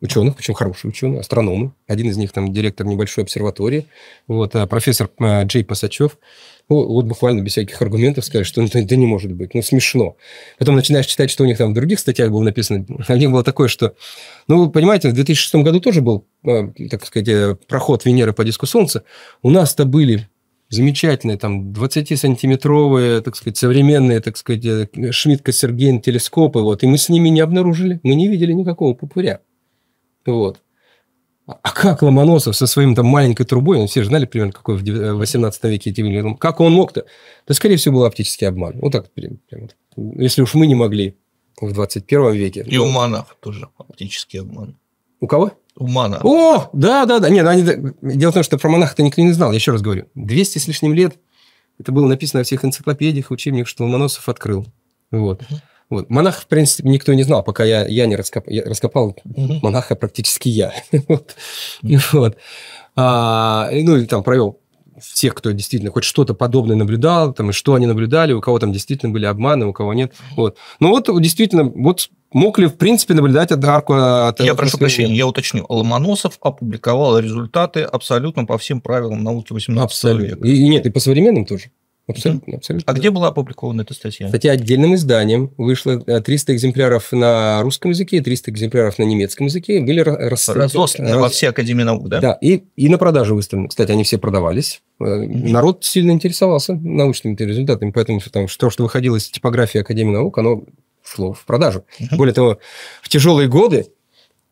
ученых, причем хорошие ученые, астрономы. Один из них там директор небольшой обсерватории, вот, а профессор а, Джей Пасачев. Вот, вот буквально без всяких аргументов сказали, что это, это не может быть, ну смешно. Потом начинаешь читать, что у них там в других статьях было написано. У них было такое, что, ну, вы понимаете, в 2006 году тоже был, а, так сказать, э, проход Венеры по диску Солнца. У нас-то были замечательные, там, 20-сантиметровые, так сказать, современные, так сказать, э, Шмидт-Кассергейн телескопы, вот, и мы с ними не обнаружили, мы не видели никакого пупыря. Вот. А как Ломоносов со своим там маленькой трубой, ну, все же знали примерно, какой в 18 веке эти были, как он мог-то? Да, скорее всего, был оптический обман. Вот так, прям, прям, если уж мы не могли в 21 веке. И у монахов тоже оптический обман. У кого? У Мана. О, да, да, да. Нет, ну, они... Дело в том, что про монаха-то никто не знал. Я еще раз говорю. 200 с лишним лет это было написано во всех энциклопедиях, учебниках, что Ломоносов открыл. Вот. Угу. Вот. Монах, в принципе, никто не знал, пока я, я не раскоп... я раскопал угу. монаха практически я. вот. вот. А, ну, или там провел всех, кто действительно хоть что-то подобное наблюдал, там, и что они наблюдали, у кого там действительно были обманы, у кого нет. Вот. Ну, вот действительно, вот мог ли, в принципе, наблюдать от арку от Я прошу прощения, я уточню. Ломоносов опубликовал результаты абсолютно по всем правилам науки 18 Абсолютно. века. И, и нет, и по современным тоже. Абсолютно, абсолютно. А где была опубликована эта статья? Статья отдельным изданием. Вышло э, 300 экземпляров на русском языке, 300 экземпляров на немецком языке. Были ра- рас- Разослана раз- во все Академии наук, да? Да, и, и на продажу выставлены. Кстати, они все продавались. Э, Народ сильно интересовался научными результатами, поэтому там, то, что выходило из типографии Академии наук, оно шло в продажу. Мгм. Более того, в тяжелые годы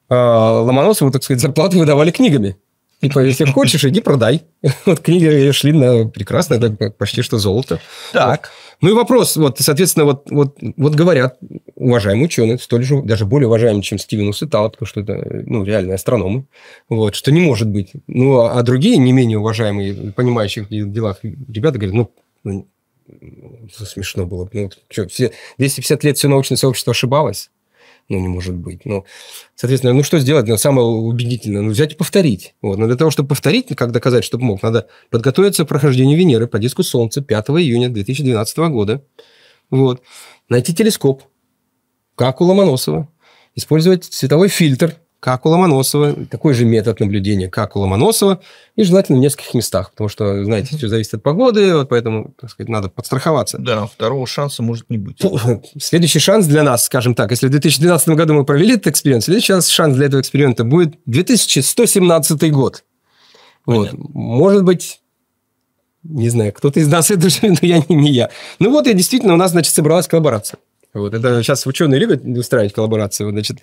э, Ломоносову, так сказать, зарплату выдавали книгами. Типа, если хочешь, иди продай. Вот книги шли на прекрасно, это почти что золото. Так. Ну и вопрос, вот, соответственно, вот, вот, вот говорят уважаемые ученые, столь же, даже более уважаемые, чем Стивенус и Тала, потому что это, ну, реальные астрономы, вот, что не может быть. Ну, а другие, не менее уважаемые, понимающие в делах ребята говорят, ну, ну, это смешно было. Ну, что, все, 250 лет все научное сообщество ошибалось? Ну, не может быть. Ну, соответственно, ну, что сделать? Ну, самое убедительное, ну, взять и повторить. Вот. Но для того, чтобы повторить, как доказать, чтобы мог, надо подготовиться к прохождению Венеры по диску Солнца 5 июня 2012 года. Вот. Найти телескоп, как у Ломоносова. Использовать световой фильтр, как у Ломоносова. Такой же метод наблюдения, как у Ломоносова. И желательно в нескольких местах. Потому что, знаете, все зависит от погоды, вот поэтому, так сказать, надо подстраховаться. Да, второго шанса может не быть. Следующий шанс для нас, скажем так, если в 2012 году мы провели этот эксперимент, следующий шанс для этого эксперимента будет 2117 год. Вот. Может быть, не знаю, кто-то из нас это же, но я не, не я. Ну вот, и действительно, у нас, значит, собралась коллаборация. Вот, это сейчас ученые любят устраивать коллаборацию. Значит,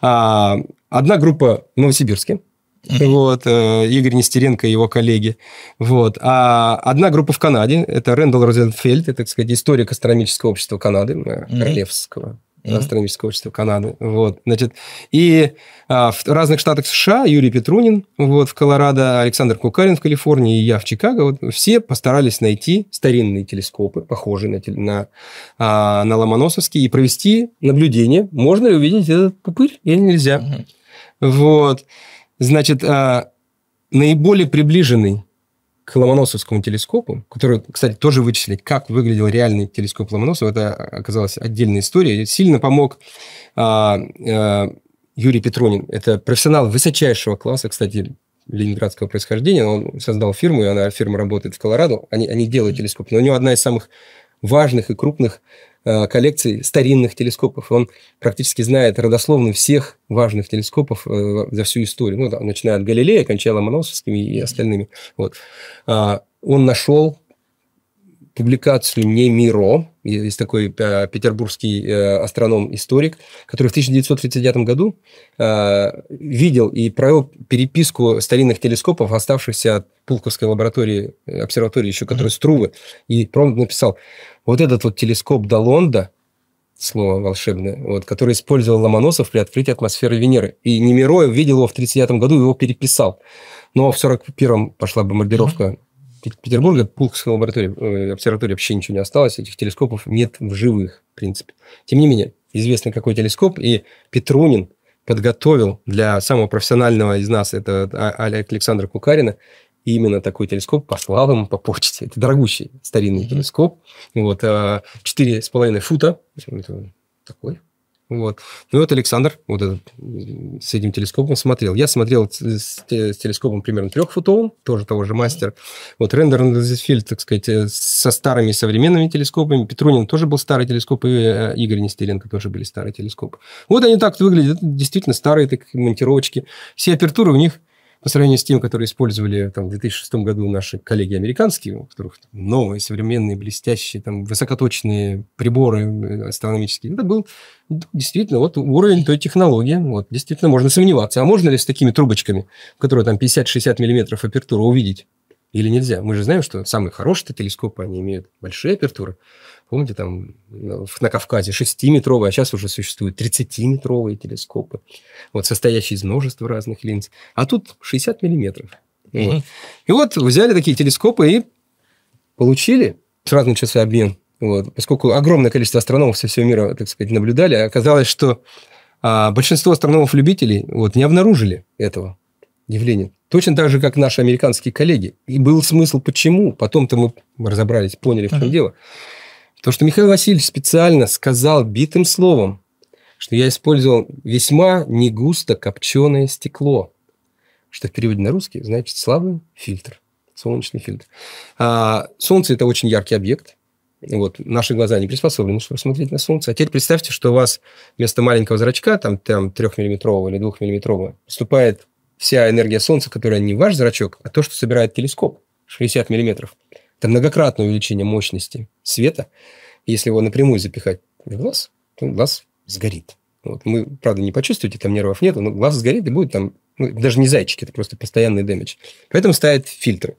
а, одна группа в Новосибирске, вот, э, Игорь Нестеренко и его коллеги. Вот. А одна группа в Канаде, это Рэндалл Розенфельд, это, так сказать, историк астрономического общества Канады, Мгм. Королевского Мгм. астрономического общества Канады. Вот. Значит, и а, в разных штатах США Юрий Петрунин вот, в Колорадо, Александр Кукарин в Калифорнии и я в Чикаго. Вот, все постарались найти старинные телескопы, похожие на, на, а, на Ломоносовские, и провести наблюдение, можно ли увидеть этот пупырь или нельзя. Мгм. Вот. Значит, а, наиболее приближенный к Ломоносовскому телескопу, который, кстати, тоже вычислить, как выглядел реальный телескоп Ломоносова, это оказалась отдельная история. Сильно помог а, а, Юрий Петрунин. Это профессионал высочайшего класса, кстати, ленинградского происхождения. Он создал фирму, и она фирма работает в Колорадо. Они, они делают телескоп. Но у него одна из самых важных и крупных коллекций старинных телескопов. Он практически знает родословные всех важных телескопов э, за всю историю. Ну, да, начиная от Галилея, кончая Ломоносовскими и остальными. Вот. А, он нашел публикацию Немиро, есть такой э, петербургский э, астроном-историк, который в 1939 году э, видел и провел переписку старинных телескопов, оставшихся от Пулковской лаборатории, обсерватории еще, которая Струвы, и промно написал, вот этот вот телескоп Далонда, слово волшебное, вот, который использовал Ломоносов при открытии атмосферы Венеры. И Немиро видел его в 1939 году, его переписал. Но в 1941 пошла бомбардировка Пет- Петербурга, Пулковской лаборатории, э, обсерватории вообще ничего не осталось, этих телескопов нет в живых, в принципе. Тем не менее, известно какой телескоп, и Петрунин подготовил для самого профессионального из нас, это А- Александра Кукарина, именно такой телескоп, послал ему по почте. Это дорогущий старинный Мгм. телескоп. Вот, а, четыре с половиной фута. Такой. Вот. Ну вот Александр вот этот, с этим телескопом смотрел. Я смотрел с, с те- с телескопом примерно трехфутовым, тоже того же мастер. Вот Рендер Розенфельд, так сказать, э, со старыми современными телескопами. Петрунин тоже был старый телескоп, и э, Игорь Нестеренко тоже были старые телескопы. Вот они так выглядят. Действительно старые такие монтировочки. Все апертуры у них по сравнению с тем, которые использовали там, в 2006 году наши коллеги американские, у которых новые, современные, блестящие, там, высокоточные приборы э, астрономические, это был действительно вот уровень той технологии. Вот, действительно, можно сомневаться. А можно ли с такими трубочками, которые там 50-60 миллиметров апертура, увидеть? Или нельзя? Мы же знаем, что самые хорошие телескопы, они имеют большие апертуры. Помните, там на Кавказе 6-метровые, а сейчас уже существуют 30-метровые телескопы, вот, состоящие из множества разных линз. А тут 60 миллиметров. Вот. Мгм. И вот взяли такие телескопы и получили сразу начался обмен. Вот. Поскольку огромное количество астрономов со всего мира, так сказать, наблюдали, оказалось, что а, большинство астрономов-любителей вот, не обнаружили этого явления. Точно так же, как наши американские коллеги. И был смысл, почему. Потом-то мы разобрались, поняли, в чем Мгм. дело. То, что Михаил Васильевич специально сказал битым словом, что я использовал весьма негусто копченое стекло, что в переводе на русский значит слабый фильтр, солнечный фильтр. А солнце – это очень яркий объект, вот, наши глаза не приспособлены, чтобы смотреть на солнце. А теперь представьте, что у вас вместо маленького зрачка, там, там 3-миллиметрового или 2-миллиметрового, поступает вся энергия солнца, которая не ваш зрачок, а то, что собирает телескоп 60 миллиметров. Это многократное увеличение мощности света. Если его напрямую запихать в глаз, то глаз сгорит. Вот. Мы, правда, не почувствуете, там нервов нет, но глаз сгорит и будет там, ну, даже не зайчики, это просто постоянный дэмидж. Поэтому ставят фильтры.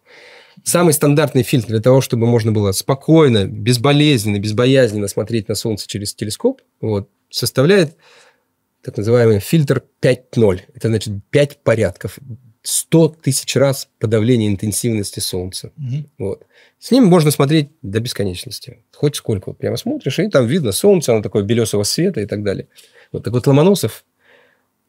Самый стандартный фильтр для того, чтобы можно было спокойно, безболезненно, безбоязненно смотреть на Солнце через телескоп, вот, составляет так называемый фильтр 5.0. Это значит 5 порядков. 100 тысяч раз подавление интенсивности Солнца. Угу. Вот. С ним можно смотреть до бесконечности. Хоть сколько. Вот прямо смотришь, и там видно Солнце, оно такое белесого света и так далее. Вот так вот Ломоносов,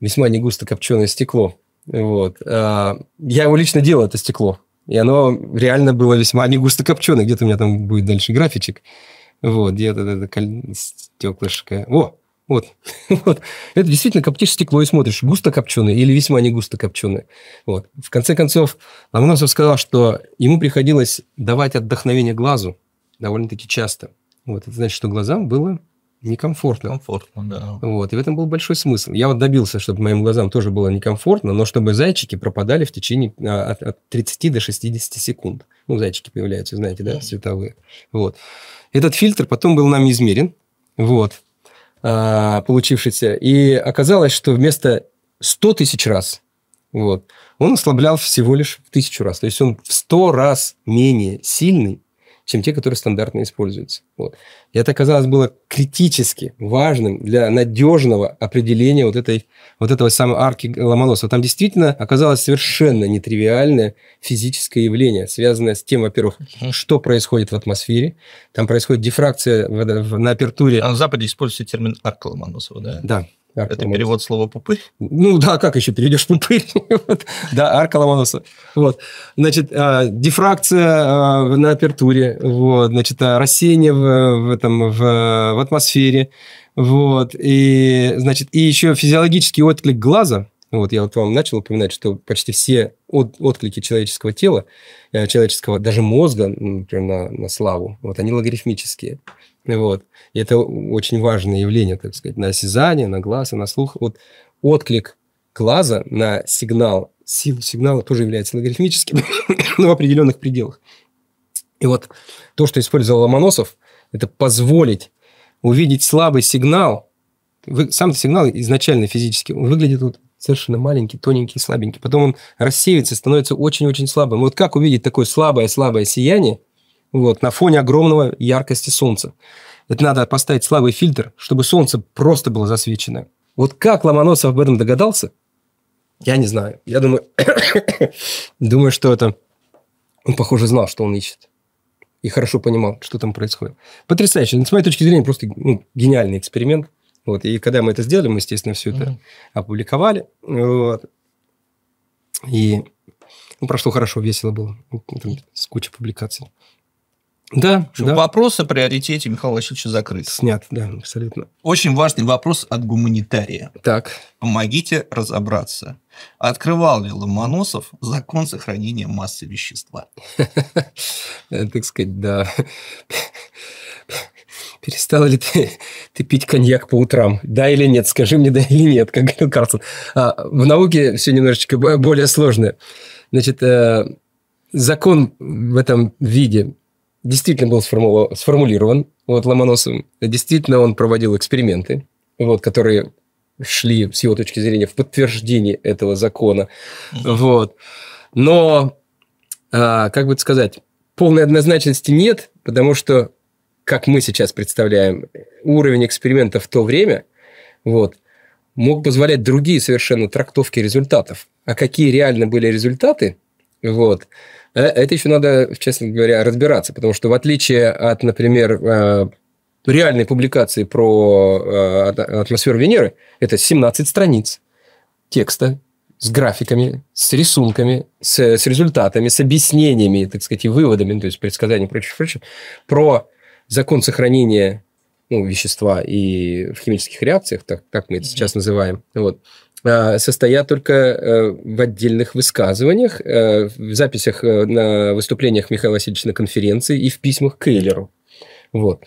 весьма негусто копченое стекло. Вот. А, я его лично делал, это стекло. И оно реально было весьма не густо копченое. Где-то у меня там будет дальше графичек. Вот, где-то это стеклышко. О, вот. вот. Это действительно коптишь стекло и смотришь, густо копченое или весьма не густо копченое. Вот. В конце концов, Ломоносов сказал, что ему приходилось давать отдохновение глазу довольно-таки часто. Вот. Это значит, что глазам было некомфортно. Комфортно, да. Вот, и в этом был большой смысл. Я вот добился, чтобы моим глазам тоже было некомфортно, но чтобы зайчики пропадали в течение а, от, от 30 до 60 секунд. Ну, зайчики появляются, знаете, да, световые. Вот. Этот фильтр потом был нам измерен, вот, а, получившийся, и оказалось, что вместо 100 тысяч раз, вот, он ослаблял всего лишь в тысячу раз. То есть он в 100 раз менее сильный, чем те, которые стандартно используются. Вот. И это, казалось, было критически важным для надежного определения вот, этой, вот этого самой арки Ломоносова. Там действительно оказалось совершенно нетривиальное физическое явление, связанное с тем, во-первых, что происходит в атмосфере. Там происходит дифракция на апертуре. А на Западе используется термин арка Ломоносова, да? Да. Арка это Ломоносова. перевод слова «пупырь»? Ну да, как еще перейдешь «пупырь»? да, арка Ломоносова. Вот. Значит, а, дифракция а, на апертуре, вот. значит, а, рассеяние в, в, этом, в, в атмосфере, вот. И, значит, и еще физиологический отклик глаза, вот я вот вам начал упоминать, что почти все от, отклики человеческого тела, э, человеческого, даже мозга, например, на, на славу, вот они логарифмические. Вот. И это очень важное явление, так сказать, на осязание, на глаз и на слух. Вот отклик глаза на сигнал, силу сигнала тоже является логарифмическим, но в определенных пределах. И вот то, что использовал Ломоносов, это позволить увидеть слабый сигнал. Сам сигнал изначально физически он выглядит вот совершенно маленький, тоненький, слабенький. Потом он рассеивается, становится очень-очень слабым. Вот как увидеть такое слабое-слабое сияние – вот, на фоне огромного яркости солнца. Это надо поставить слабый фильтр, чтобы солнце просто было засвечено. Вот как Ломоносов об этом догадался, я не знаю. Я думаю, думаю, что это... Он, похоже, знал, что он ищет. И хорошо понимал, что там происходит. Потрясающе. С моей точки зрения, просто ну, гениальный эксперимент. Вот. И когда мы это сделали, мы, естественно, все это mm-hmm. опубликовали. Вот. И ну, прошло хорошо, весело было. Там, с кучей публикаций. Да, да. Вопрос о приоритете Михаила Васильевича закрыт. Снят, да, абсолютно. Очень важный вопрос от гуманитария. Так. Помогите разобраться. Открывал ли Ломоносов закон сохранения массы вещества? Так сказать, да. Перестала ли ты, ты пить коньяк по утрам? Да или нет? Скажи мне, да или нет, как говорил Карлсон. А, в науке все немножечко более сложное. Значит, э, закон в этом виде действительно был сформулирован вот, Ломоносовым. Действительно, он проводил эксперименты, вот, которые шли, с его точки зрения, в подтверждение этого закона. Вот. Но, а, как бы сказать, полной однозначности нет, потому что, как мы сейчас представляем, уровень эксперимента в то время вот, мог позволять другие совершенно трактовки результатов. А какие реально были результаты, вот, это еще надо, честно говоря, разбираться, потому что в отличие от, например, э, реальной публикации про э, атмосферу Венеры, это 17 страниц текста с графиками, с рисунками, с, с результатами, с объяснениями, так сказать, и выводами, то есть предсказаниями и прочее, прочее, про закон сохранения ну, вещества и в химических реакциях, так, так мы это сейчас называем, вот, состоят только э, в отдельных высказываниях, э, в записях э, на выступлениях Михаила Васильевича на конференции и в письмах к Эйлеру. Вот.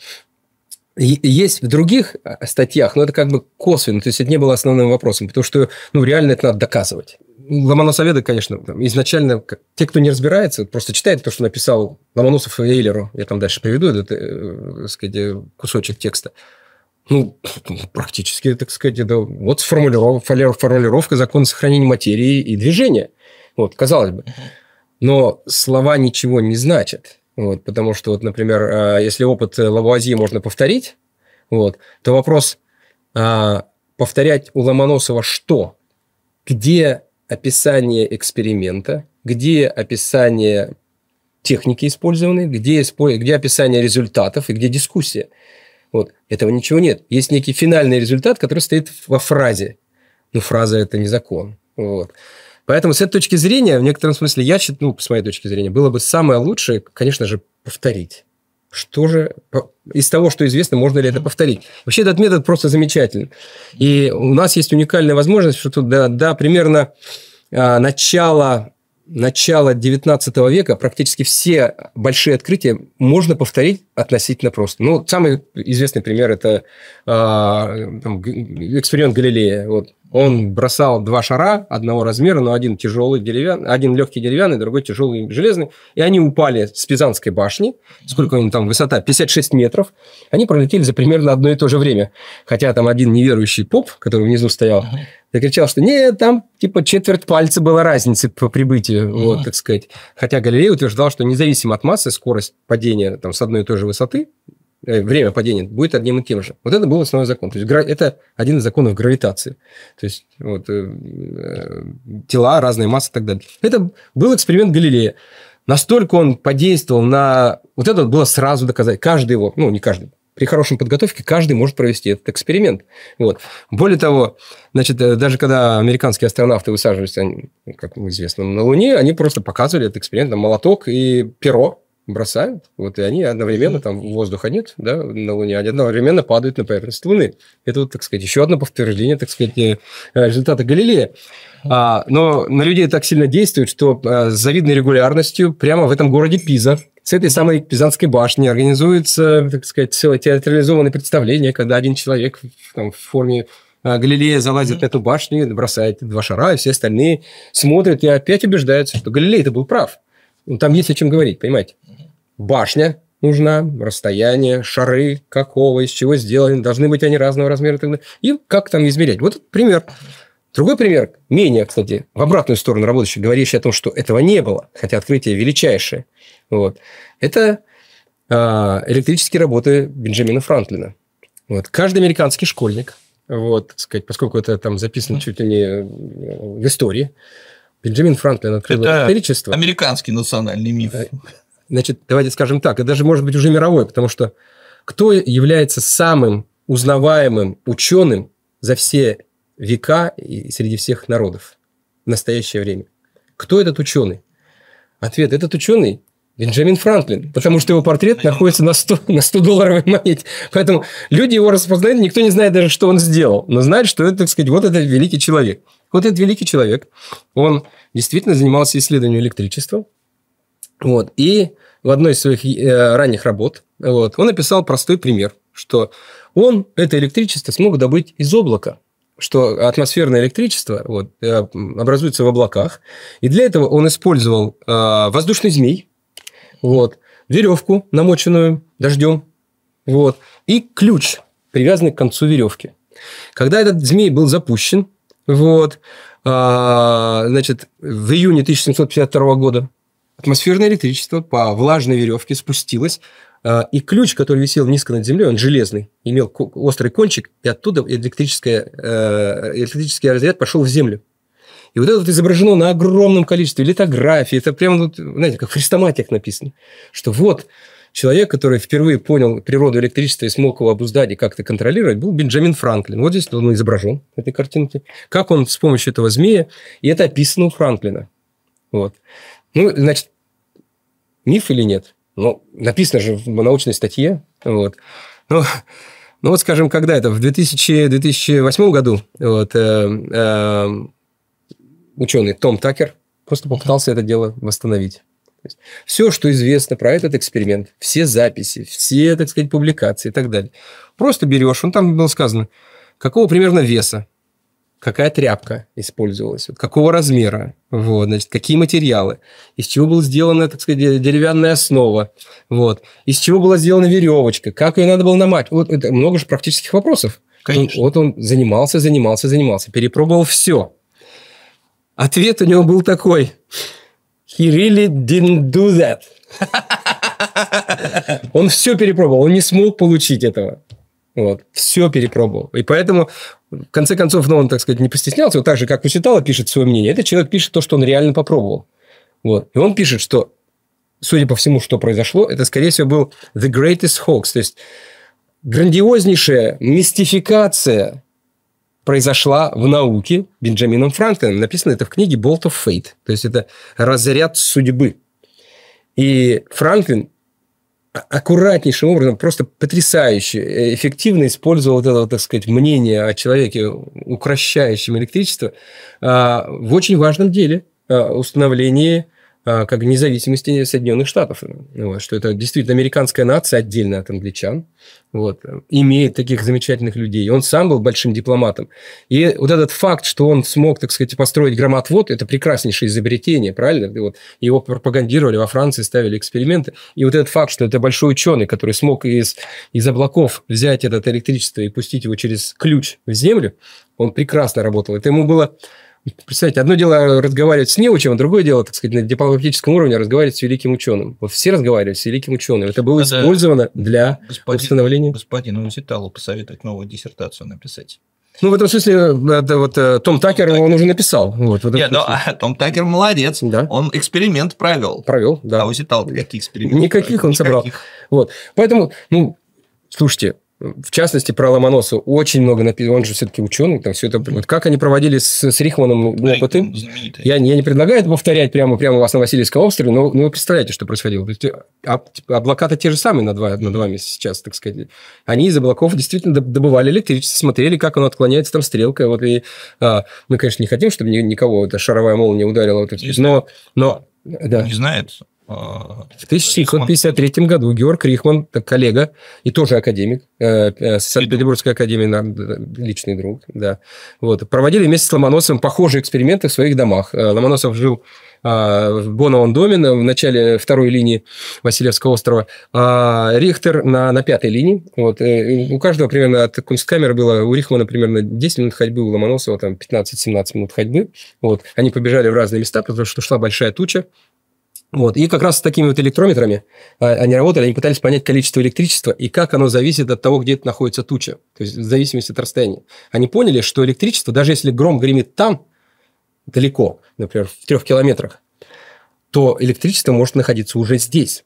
Есть в других статьях, но это как бы косвенно, то есть это не было основным вопросом, потому что ну, реально это надо доказывать. Ломоносоведы, конечно, изначально, те, кто не разбирается, просто читает то, что написал Ломоносов и Эйлеру, я там дальше приведу этот, так сказать, кусочек текста, ну, практически, так сказать, это вот формулировка, формулировка закона сохранения материи и движения. Вот, казалось бы. Но слова ничего не значат. Вот, потому что, вот, например, а, если опыт Лавуазье можно повторить, вот, то вопрос а, повторять у Ломоносова что? Где описание эксперимента, где описание техники использованной, где, где описание результатов и где дискуссия. Вот. Этого ничего нет. Есть некий финальный результат, который стоит во фразе. Но фраза – это не закон. Вот. Поэтому с этой точки зрения, в некотором смысле, я считаю, ну, с моей точки зрения, было бы самое лучшее, конечно же, повторить. Что же из того, что известно, можно ли это повторить? Вообще этот метод просто замечательный. И у нас есть уникальная возможность, что тут до, до примерно а, начала начала XIX века практически все большие открытия можно повторить относительно просто. Ну, самый известный пример – это э, там, эксперимент Галилея. Вот. Он бросал два шара одного размера, но один тяжелый деревянный, один легкий деревянный, другой тяжелый железный, и они упали с Пизанской башни, сколько у них там высота, 56 метров, они пролетели за примерно одно и то же время. Хотя там один неверующий поп, который внизу стоял, закричал, что нет, там типа четверть пальца была разницы по прибытию, uh-huh. вот, так сказать. Хотя Галилей утверждал, что независимо от массы, скорость падения там, с одной и той же высоты, время падения будет одним и тем же. Вот это был основной закон. То есть это один из законов гравитации. То есть вот, э, э, тела, разные массы и так далее. Это был эксперимент Галилея. Настолько он подействовал на... Вот это было сразу доказать. Каждый его, ну, не каждый, при хорошей подготовке каждый может провести этот эксперимент. Вот. Более того, значит, э, даже когда американские астронавты высаживались, они, как известно, на Луне, они просто показывали этот эксперимент, молоток и перо бросают, вот, и они одновременно, там, воздуха нет, да, на Луне, они одновременно падают на поверхность Луны. Это, вот, так сказать, еще одно подтверждение, так сказать, э, результата Галилея. А, но на людей так сильно действует, что а, с завидной регулярностью прямо в этом городе Пиза с этой самой Пизанской башни организуется, так сказать, целое театрализованное представление, когда один человек там, в форме а, Галилея залазит на эту башню, бросает два шара, и все остальные смотрят и опять убеждаются, что Галилей это был прав. Ну, там есть о чем говорить, понимаете? Башня нужна, расстояние, шары, какого, из чего сделаны, должны быть они разного размера и так далее. И как там измерять. Вот пример. Другой пример, менее, кстати, в обратную сторону работающий, говорящий о том, что этого не было, хотя открытие величайшее. Вот. Это а, электрические работы Бенджамина Франклина. Вот. Каждый американский школьник, вот, сказать, поскольку это там записано чуть ли не э, в истории, Бенджамин Франклин открыл это электричество. американский национальный миф. Значит, давайте скажем так, это даже может быть уже мировой, потому что кто является самым узнаваемым ученым за все века и среди всех народов в настоящее время? Кто этот ученый? Ответ – этот ученый Бенджамин Франклин, потому что его портрет находится на 100, на 100 долларовой монете. Поэтому люди его распознают, никто не знает даже, что он сделал, но знает, что это, так сказать, вот этот великий человек. Вот этот великий человек, он действительно занимался исследованием электричества. Вот, и в одной из своих э, ранних работ вот, он написал простой пример, что он это электричество смог добыть из облака что атмосферное электричество вот, э, образуется в облаках. И для этого он использовал э, воздушный змей, вот, веревку, намоченную дождем, вот, и ключ, привязанный к концу веревки. Когда этот змей был запущен, вот, а, значит, в июне 1752 года атмосферное электричество по влажной веревке спустилось, а, и ключ, который висел низко над землей, он железный, имел острый кончик, и оттуда э, электрический разряд пошел в землю. И вот это вот изображено на огромном количестве литографий. Это прямо, вот, знаете, как в хрестоматиях написано, что вот человек, который впервые понял природу электричества и смог его обуздать и как-то контролировать, был Бенджамин Франклин. Вот здесь он изображен в этой картинке. Как он с помощью этого змея, и это описано у Франклина. Вот. Ну, значит, миф или нет? Ну, написано же в научной статье. Вот. Но Ну вот, скажем, когда это? В 2000, 2008 году вот, э, э, ученый Том Такер просто попытался это дело восстановить. Все, что известно про этот эксперимент, все записи, все, так сказать, публикации и так далее. Просто берешь, он там было сказано, какого примерно веса, какая тряпка использовалась, какого размера, вот, значит, какие материалы, из чего была сделана, так сказать, деревянная основа, вот, из чего была сделана веревочка, как ее надо было намать. Вот это много же практических вопросов. Конечно. Вот он занимался, занимался, занимался, перепробовал все. Ответ у него был такой. He really didn't do that. Он все перепробовал, он не смог получить этого. Вот, все перепробовал. И поэтому, в конце концов, ну, он, так сказать, не постеснялся. Вот так же, как Уситала пишет свое мнение. Этот человек пишет то, что он реально попробовал. Вот. И он пишет, что, судя по всему, что произошло, это, скорее всего, был the greatest hoax. То есть, грандиознейшая мистификация произошла в науке Бенджамином Франклином. Написано это в книге Bolt of Fate. То есть, это разряд судьбы. И Франклин аккуратнейшим образом, просто потрясающе, э, эффективно использовал вот это, так сказать, мнение о человеке, укращающем электричество, а, в очень важном деле а, установлении а, как независимости Соединенных Штатов. Вот, что это действительно американская нация, отдельно от англичан, вот, имеет таких замечательных людей. Он сам был большим дипломатом. И вот этот факт, что он смог, так сказать, построить громоотвод, это прекраснейшее изобретение, правильно? Вот, его пропагандировали во Франции, ставили эксперименты. И вот этот факт, что это большой ученый, который смог из, из облаков взять это электричество и пустить его через ключ в землю, он прекрасно работал. Это ему было Представьте, одно дело разговаривать с неучем, а другое дело, так сказать, на дипломатическом уровне разговаривать с великим ученым. Вот все разговаривали с великим ученым. Это было Надо использовано для господин, установления... Господину Зиталу посоветовать новую диссертацию написать. Ну, в этом смысле, это вот э, Том Такер, он уже написал. Вот, Нет, но а, Том Такер молодец. Да. Он эксперимент провел. Провел, да. А у Зитал какие эксперименты? Никаких провел? он собрал. Никаких. Вот. Поэтому, ну, слушайте, в частности, про Ломоносова очень много написано. Он же все-таки ученый, там все это. Вот как они проводили с, с Рихманом ну, опыты. Я, я не предлагаю это повторять прямо, прямо у вас на Васильевском острове, но, но вы представляете, что происходило. есть, а, облака-то те же самые над, над вами сейчас, так сказать. Они из облаков действительно добывали электричество, смотрели, как оно отклоняется там стрелка. Вот и а, мы, конечно, не хотим, чтобы никого эта шаровая молния ударила. Вот, но, но да. Не знает. В 1753 году Георг Рихман, коллега и тоже академик, э, э, Санкт-Петербургской академии, личный друг, да, вот, проводили вместе с Ломоносовым похожие эксперименты в своих домах. Э, Ломоносов жил в Боновом доме в начале второй линии Васильевского острова, а Рихтер на, на пятой линии. Вот. У каждого примерно от Кунсткамеры было, у Рихмана примерно 10 минут ходьбы, у Ломоносова там 15-17 минут ходьбы. Вот. Они побежали в разные места, потому что шла большая туча. Вот. И как раз с такими вот электрометрами а, они работали, они пытались понять количество электричества и как оно зависит от того, где находится туча. То есть в зависимости от расстояния. Они поняли, что электричество, даже если гром гремит там, далеко, например, в трех километрах, то электричество может находиться уже здесь.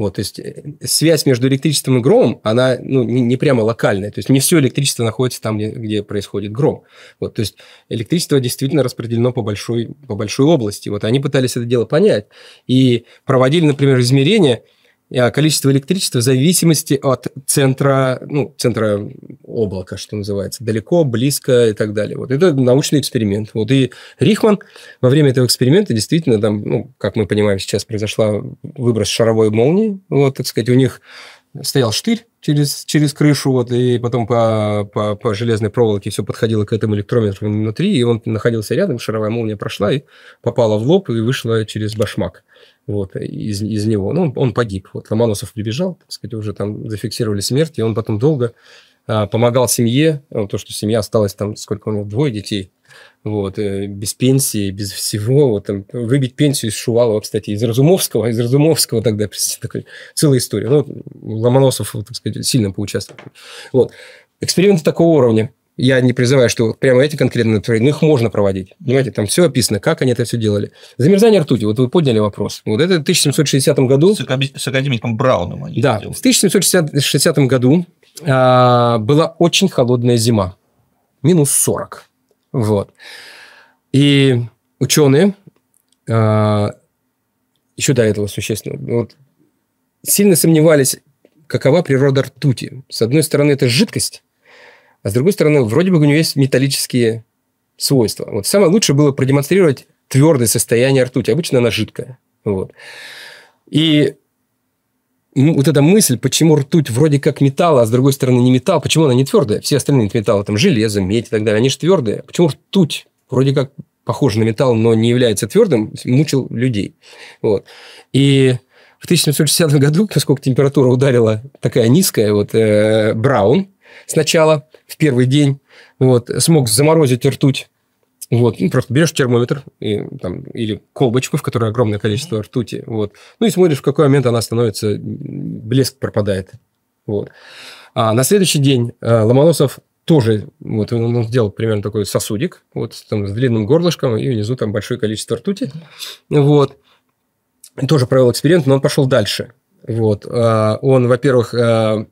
Вот, то есть э, связь между электричеством и громом, она ну, не, не прямо локальная. То есть не все электричество находится там, где, где происходит гром. Вот, то есть электричество действительно распределено по большой, по большой области. Вот они пытались это дело понять. И проводили, например, измерения – количество электричества в зависимости от центра, ну, центра облака, что называется, далеко, близко и так далее. Вот это научный эксперимент. Вот и Рихман во время этого эксперимента действительно там, ну, как мы понимаем, сейчас произошла выброс шаровой молнии. Вот, так сказать, у них стоял штырь через, через крышу, вот, и потом по, по, по железной проволоке все подходило к этому электрометру внутри, и он находился рядом, шаровая молния прошла и попала в лоб и вышла через башмак вот, из, из него. Ну, он погиб. Вот Ломоносов прибежал, так сказать, уже там зафиксировали смерть, и он потом долго а, помогал семье, то, что семья осталась там, сколько у него, двое детей, вот, э, без пенсии, без всего, вот, там, выбить пенсию из Шувалова, кстати, из Разумовского, из Разумовского тогда, такой, целая история. Ну, Ломоносов, так сказать, сильно поучаствовал. Вот. Эксперименты такого уровня я не призываю, что прямо эти конкретно но их можно проводить. Понимаете, там все описано, как они это все делали. Замерзание ртути, вот вы подняли вопрос. Вот это в 1760 году... С, академиком Брауном они Да, в 1760 году а, была очень холодная зима. Минус 40. Вот. И ученые а, еще до этого существенно вот, сильно сомневались какова природа ртути. С одной стороны, это жидкость, а с другой стороны, вроде бы у нее есть металлические свойства. Вот самое лучшее было продемонстрировать твердое состояние ртути. Обычно она жидкая. Вот. И вот эта мысль, почему ртуть вроде как металл, а с другой стороны не металл, почему она не твердая? Все остальные металлы, там железо, медь и так далее, они же твердые. Почему ртуть вроде как похожа на металл, но не является твердым, мучил людей. Вот. И в 1760 году, поскольку температура ударила такая низкая, вот э, Браун сначала в первый день вот, смог заморозить ртуть вот, ну, просто берешь термометр и, там, или колбочку, в которой огромное количество ртути, вот, ну и смотришь, в какой момент она становится, блеск пропадает. Вот. А на следующий день э, Ломоносов тоже, вот, он сделал примерно такой сосудик, вот, там, с длинным горлышком, и внизу там большое количество ртути, вот. Тоже провел эксперимент, но он пошел дальше. Вот. А, он, во-первых, э,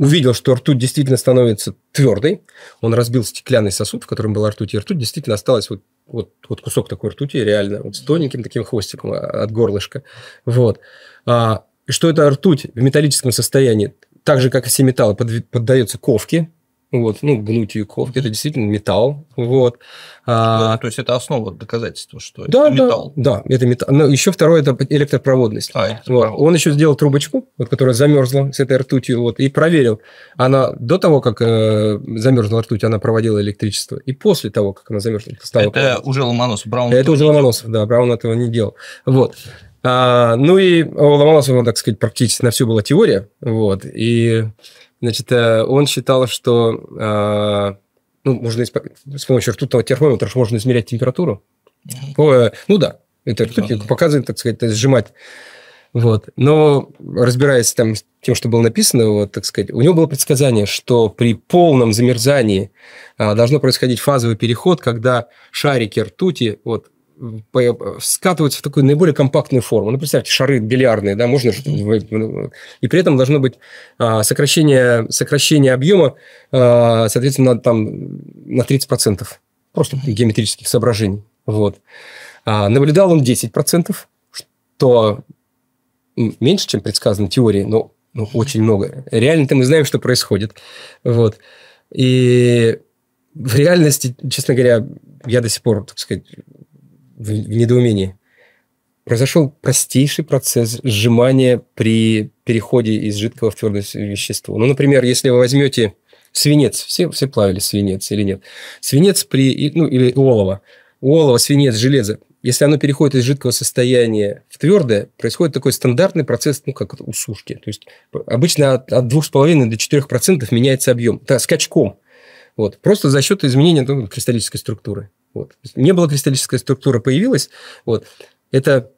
увидел, что ртуть действительно становится твердой. Он разбил стеклянный сосуд, в котором была ртуть, и ртуть действительно осталась вот, вот, вот кусок такой ртути, реально, вот с тоненьким таким хвостиком от горлышка. Вот. А, что это ртуть в металлическом состоянии, так же, как и все металлы, поддается ковке, вот, ну, гнутию ковки, это действительно металл, вот. А, то есть это основа доказательства, что да, это металл. Да, да, это металл. Но еще второе это электропроводность. А, электропроводность. Вот. Он еще сделал трубочку, вот, которая замерзла с этой ртутью, вот, и проверил, она до того, как э, замерзла ртуть, она проводила электричество, и после того, как она замерзла, стала. Это проводить. уже Ломоносов, Браун. Это уже Ломоносов, да, Браун этого не делал. Вот. А, ну и у Ломоносова, так сказать, практически на все была теория, вот, и Значит, э, он считал, что э, ну, можно с помощью ртутного термометра можно измерять температуру. Mm-hmm. ну да, это ртуть показывает, так сказать, сжимать. Вот. Но разбираясь там с тем, что было написано, вот, так сказать, у него было предсказание, что при полном замерзании а, должно происходить фазовый переход, когда шарики ртути вот, скатываются в такую наиболее компактную форму. Ну, представьте, шары бильярдные, да, можно... И при этом должно быть а, сокращение, сокращение объема, а, соответственно, там на 30%. Просто геометрических соображений. Вот. А, наблюдал он 10%, что меньше, чем предсказано в теории, но ну, очень много. Реально-то мы знаем, что происходит. Вот. И в реальности, честно говоря, я до сих пор, так сказать, в, недоумении. Произошел простейший процесс сжимания при переходе из жидкого в твердое вещество. Ну, например, если вы возьмете свинец, все, все плавили свинец или нет, свинец при, ну, или олово, олово, свинец, железо, если оно переходит из жидкого состояния в твердое, происходит такой стандартный процесс, ну, как у сушки. То есть, обычно от, от 2,5 до 4% меняется объем. Это скачком. Вот. Просто за счет изменения ну, кристаллической структуры. Вот. Не было кристаллической структуры, появилась. Вот. Это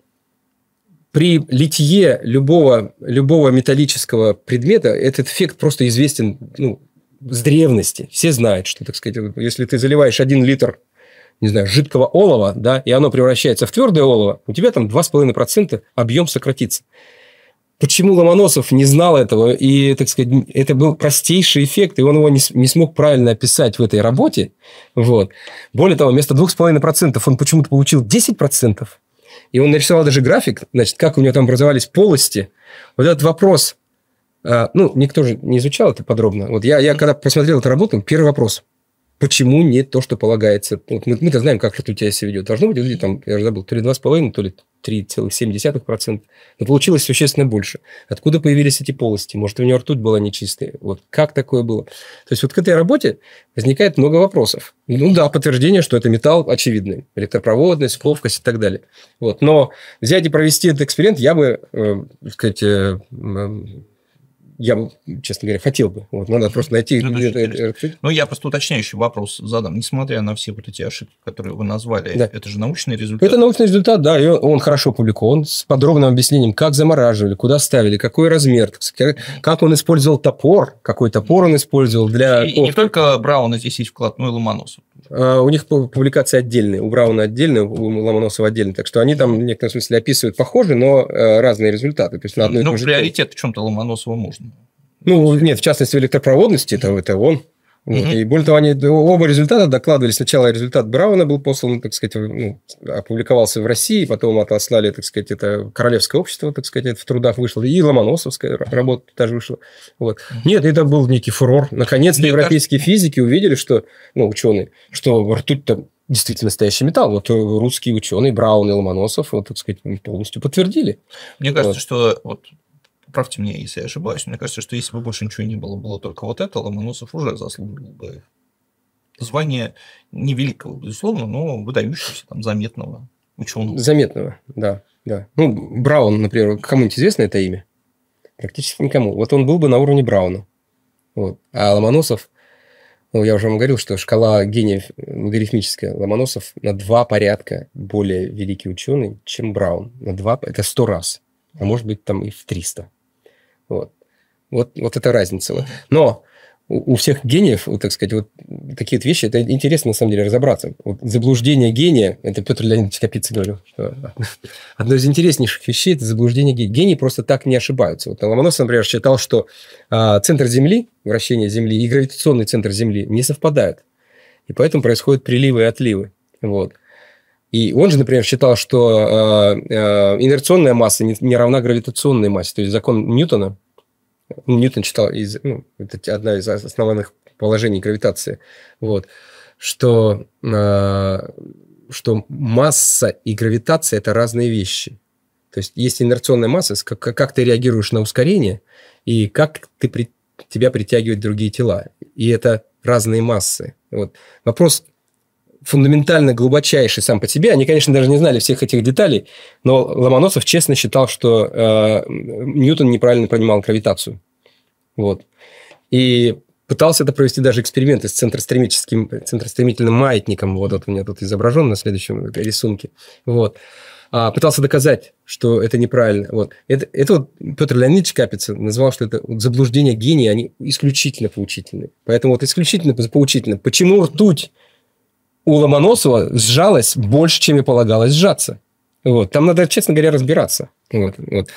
при литье любого, любого металлического предмета этот эффект просто известен ну, с древности. Все знают, что, так сказать, если ты заливаешь один литр не знаю, жидкого олова, да, и оно превращается в твердое олово, у тебя там 2,5% объем сократится. Почему Ломоносов не знал этого? И, так сказать, это был простейший эффект, и он его не, не смог правильно описать в этой работе. Вот. Более того, вместо 2,5% он почему-то получил 10%. И он нарисовал даже график, значит, как у него там образовались полости. Вот этот вопрос, а, ну, никто же не изучал это подробно. Вот я, я когда посмотрел эту работу, первый вопрос почему не то, что полагается. Вот мы, мы-то знаем, как ртуть себя ведет. Должно быть, люди там, я же забыл, то ли 2,5, то ли 3,7%. Но получилось существенно больше. Откуда появились эти полости? Может, у него ртуть была нечистая? Вот как такое было? То есть, вот к этой работе возникает много вопросов. Ну да, подтверждение, что это металл очевидный. Электропроводность, ковкость и так далее. Вот. Но взять и провести этот эксперимент я бы, э, сказать, э, я честно говоря, хотел бы. Вот, надо просто найти... Ну, ну, я просто уточняющий вопрос задам. Несмотря на все вот эти ошибки, которые вы назвали, да. это же научный результат? Это научный результат, да, и он хорошо опубликован, с подробным объяснением, как замораживали, куда ставили, какой размер, как он использовал топор, какой топор он использовал для... И, и не только Брауна здесь есть вклад, но и Ломоносов. А, у них публикации отдельные, у Брауна отдельные, у Ломоносова отдельные. Так что они там в некотором смысле описывают похожие, но э, разные результаты. То есть на одной ну, приоритет в чем-то Ломоносова можно. Ну, нет, в частности, в электропроводности, это, это он. Вот. И более того, они оба результата докладывали. Сначала результат Брауна был послан, так сказать, ну, опубликовался в России, потом отослали, так сказать, это Королевское общество, так сказать, в трудах вышло, и Ломоносовская работа тоже вышла. Вот. Нет, это был некий фурор. Наконец-то европейские кажется... физики увидели, что, ну, ученые, что ртуть-то действительно настоящий металл. Вот русские ученые, Браун и Ломоносов, вот, так сказать, полностью подтвердили. Мне кажется, вот. что вот Поправьте меня, если я ошибаюсь. Мне кажется, что если бы больше ничего не было, было только вот это, Ломоносов уже заслужил бы звание невеликого, безусловно, но выдающегося, там, заметного ученого. Заметного, да. да. Ну, Браун, например, кому-нибудь известно это имя? Практически никому. Вот он был бы на уровне Брауна. Вот. А Ломоносов, ну, я уже вам говорил, что шкала гениев логарифмическая. Ломоносов на два порядка более великий ученый, чем Браун. На два, это сто раз. А может быть, там и в триста. Вот. Вот, вот это разница. Но у, всех гениев, вот, так сказать, вот такие вот вещи, это интересно на самом деле разобраться. Вот заблуждение гения, это Петр Леонидович Капица говорил, что одно из интереснейших вещей – это заблуждение гения. Гении просто так не ошибаются. Вот Ломоносов, например, считал, что а, центр Земли, вращение Земли и гравитационный центр Земли не совпадают. И поэтому происходят приливы и отливы. Вот. И он же, например, считал, что э, э, инерционная масса не, не равна гравитационной массе. То есть закон Ньютона, Ньютон читал, из, ну, это одна из основных положений гравитации, вот, что, э, что масса и гравитация – это разные вещи. То есть есть инерционная масса, как, как ты реагируешь на ускорение, и как ты при, тебя притягивают другие тела. И это разные массы. Вот. Вопрос фундаментально глубочайший сам по себе. Они, конечно, даже не знали всех этих деталей, но Ломоносов честно считал, что э, Ньютон неправильно понимал гравитацию. Вот. И пытался это провести даже эксперименты с центростремительным, центростремительным маятником. Вот, вот у меня тут изображен на следующем рисунке. Вот. А, пытался доказать, что это неправильно. Вот. Это, это вот Петр Леонидович Капица назвал, что это вот заблуждения гения, они исключительно поучительны. Поэтому вот исключительно поучительно. Почему ртуть у Ломоносова сжалось больше, чем и полагалось сжаться. Вот. Там надо, честно говоря, разбираться. Вот, вот.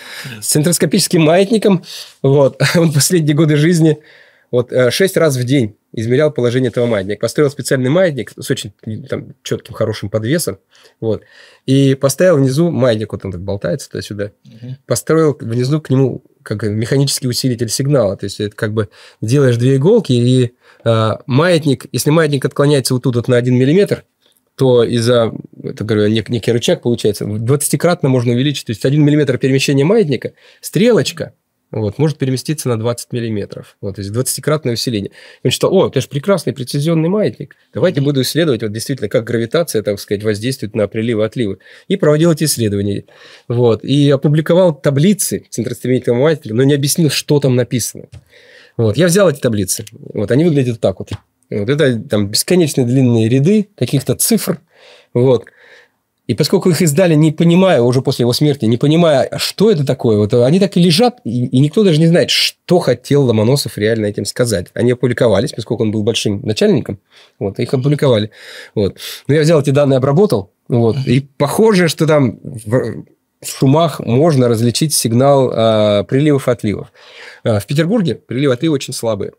С центроскопическим маятником вот, он последние годы жизни вот, э, шесть раз в день измерял положение этого маятника. Построил специальный маятник с очень там, четким, хорошим подвесом. Вот, и поставил внизу маятник, вот он так болтается туда-сюда. Угу. Построил внизу к нему как механический усилитель сигнала. То есть, это как бы делаешь две иголки, и э, маятник, если маятник отклоняется вот тут вот на 1 миллиметр, то из-за, это говорю, нек, некий рычаг получается, 20-кратно можно увеличить. То есть, 1 миллиметр перемещения маятника, стрелочка – вот, может переместиться на 20 миллиметров. Вот, то есть 20-кратное усиление. Он считал, о, это же прекрасный прецизионный маятник. Давайте буду исследовать вот действительно, как гравитация, так сказать, воздействует на приливы отливы. И проводил эти исследования. Вот, и опубликовал таблицы центростремительного маятника, но не объяснил, что там написано. Вот, я взял эти таблицы. Вот, они выглядят так вот. Вот это там бесконечно длинные ряды каких-то цифр. Вот. И поскольку их издали, не понимая, уже после его смерти, не понимая, что это такое, вот они так и лежат, и, и никто даже не знает, что хотел Ломоносов реально этим сказать. Они опубликовались, поскольку он был большим начальником, вот, их опубликовали. Вот. Но я взял эти данные, обработал, вот, и похоже, что там в, шумах можно различить сигнал э, приливов и отливов. Э, в Петербурге приливы и отливы очень слабые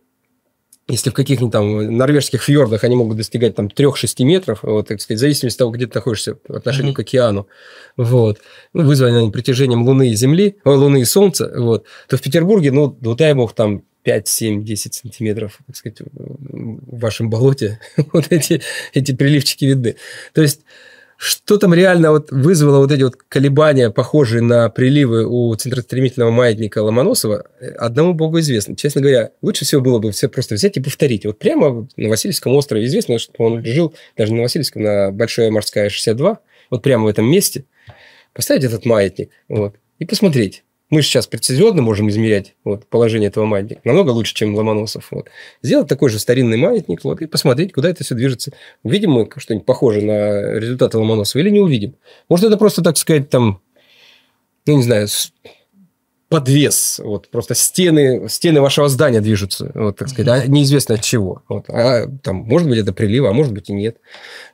если в каких-нибудь там норвежских фьордах они могут достигать там 3-6 метров, вот, так сказать, в зависимости от того, где ты находишься по отношению mm-hmm. к океану, вот, ну, вызваны они притяжением Луны и Земли, о, Луны и Солнца, вот, то в Петербурге, ну, вот дай бог, там 5, 7, 10 сантиметров, так сказать, в вашем болоте вот эти, эти приливчики видны. То есть что там реально вот вызвало вот эти вот колебания, похожие на приливы у центростремительного маятника Ломоносова, одному богу известно. Честно говоря, лучше всего было бы все просто взять и повторить. Вот прямо на Васильевском острове известно, что он жил даже на Васильевском, на Большая морская 62, вот прямо в этом месте, поставить этот маятник вот, и посмотреть, мы сейчас прецизионно можем измерять вот, положение этого маятника. Намного лучше, чем Ломоносов. Вот. Сделать такой же старинный маятник вот, и посмотреть, куда это все движется. Увидим мы что-нибудь похожее на результаты Ломоносова или не увидим. Может, это просто, так сказать, там, ну, не знаю, подвес, вот просто стены, стены вашего здания движутся, вот так сказать, а неизвестно от чего. Вот. А там, может быть, это прилив, а может быть и нет.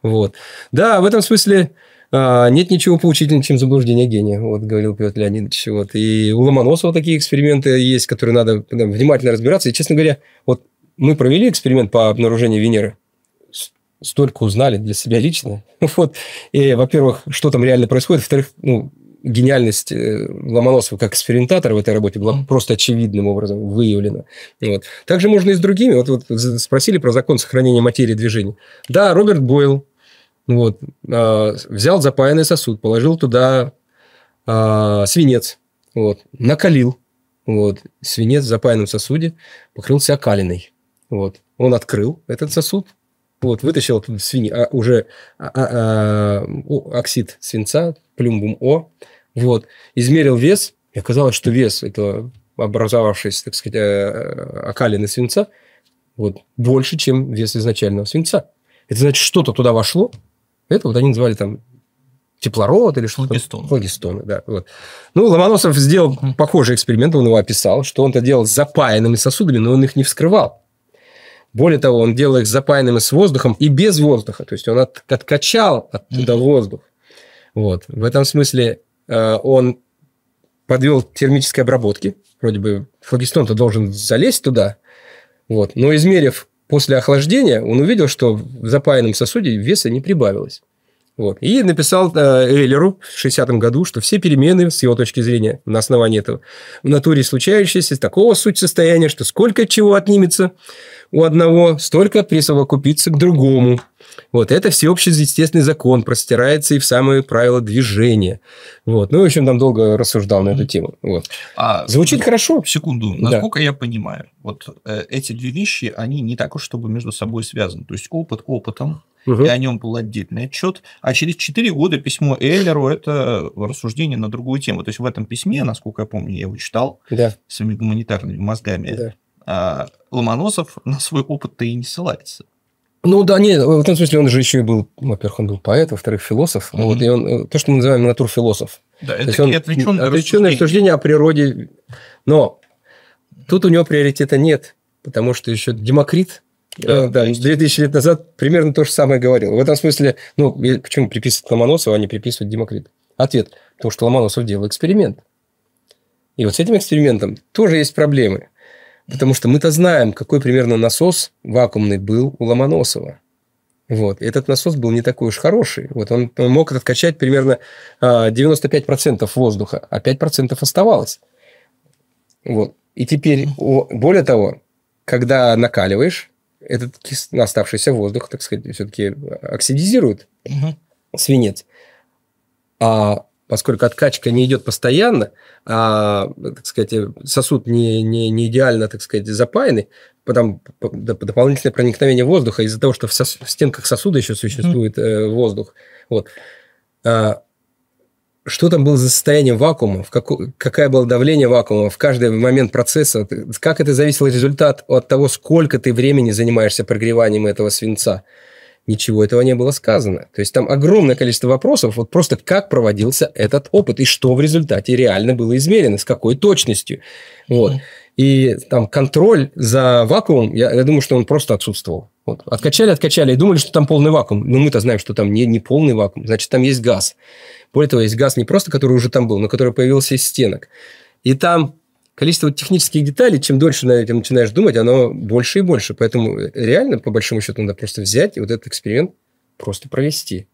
Вот. Да, в этом смысле нет ничего поучительнее, чем заблуждение гения, вот говорил Петр Леонидович. Вот. И у Ломоносова такие эксперименты есть, которые надо внимательно разбираться. И, честно говоря, вот мы провели эксперимент по обнаружению Венеры. Столько узнали для себя лично. Вот. И, во-первых, что там реально происходит. Во-вторых, ну, гениальность э, Ломоносова как экспериментатора в этой работе была просто очевидным образом выявлена. Вот. Также можно и с другими. Вот, вот спросили про закон сохранения материи движения. Да, Роберт Бойл вот, э, взял запаянный сосуд, положил туда э, свинец, вот, накалил. Вот, свинец в запаянном сосуде покрылся окалиной. Вот. Он открыл этот сосуд, вот, вытащил оттуда свиньи, а, уже а, а, а, оксид свинца, плюмбум О, вот, измерил вес, и оказалось, что вес этого образовавшейся, так сказать, э, окалины свинца вот, больше, чем вес изначального свинца. Это значит, что-то туда вошло. Это вот они называли там теплород или что-то. Флагистон. Флагистоны, да. Вот. Ну, Ломоносов сделал похожий эксперимент, он его описал, что он это делал с запаянными сосудами, но он их не вскрывал. Более того, он делал их запаянными с воздухом и без воздуха. То есть он от, откачал оттуда воздух. Вот. В этом смысле э, он подвел термической обработки. Вроде бы флагистон-то должен залезть туда. Вот. Но измерив после охлаждения, он увидел, что в запаянном сосуде веса не прибавилось. Вот. И написал э, Эйлеру в 60-м году, что все перемены, с его точки зрения, на основании этого, в натуре случающиеся, такого суть состояния, что сколько чего отнимется у одного, столько присовокупится к другому. Вот, это всеобщий естественный закон, простирается и в самые правила движения. Вот. Ну, в общем, там долго рассуждал на эту тему. Вот. А, Звучит ну, хорошо. Секунду. Насколько да. я понимаю, вот э, эти две вещи, они не так уж, чтобы между собой связаны. То есть, опыт опытом, угу. и о нем был отдельный отчет. А через 4 года письмо Эйлеру – это рассуждение на другую тему. То есть, в этом письме, насколько я помню, я его читал да. своими гуманитарными мозгами, да. а Ломоносов на свой опыт-то и не ссылается. Ну да, нет, в этом смысле он же еще и был, во-первых, он был поэт, во-вторых, философ. Mm-hmm. Вот, и он, то, что мы называем натурфилософ. Да, это То есть отвлеченное, отвлеченное рассуждение о природе. Но тут у него приоритета нет, потому что еще Демокрит да, да, 2000 лет назад примерно то же самое говорил. В этом смысле, ну, почему приписывать Ломоносову, а не приписывать Демокриту? Ответ. Потому что Ломоносов делал эксперимент. И вот с этим экспериментом тоже есть проблемы. Потому что мы-то знаем, какой примерно насос вакуумный был у Ломоносова. Вот. Этот насос был не такой уж хороший. Вот он, он мог откачать примерно 95% а, воздуха, а 5% оставалось. Вот. И теперь, более того, когда накаливаешь, этот оставшийся воздух, так сказать, все-таки оксидизирует угу. свинец. А поскольку откачка не идет постоянно, а, так сказать, сосуд не, не, не идеально, так сказать, запаянный, потом дополнительное проникновение воздуха из-за того, что в, сос, в стенках сосуда еще существует mm воздух. Вот. А, что там было за состояние вакуума, в какое, какое было давление вакуума в каждый момент процесса, как это зависело результат от того, сколько ты времени занимаешься прогреванием этого свинца ничего этого не было сказано. То есть там огромное количество вопросов, вот просто как проводился этот опыт и что в результате реально было измерено, с какой точностью. Вот. И там контроль за вакуумом, я, я думаю, что он просто отсутствовал. Вот. Откачали, откачали и думали, что там полный вакуум. Но мы-то знаем, что там не, не полный вакуум, значит, там есть газ. Более того, есть газ не просто, который уже там был, но который появился из стенок. И там количество технических деталей, чем дольше на этом начинаешь думать, оно больше и больше. Поэтому реально, по большому счету, надо просто взять и вот этот эксперимент просто провести.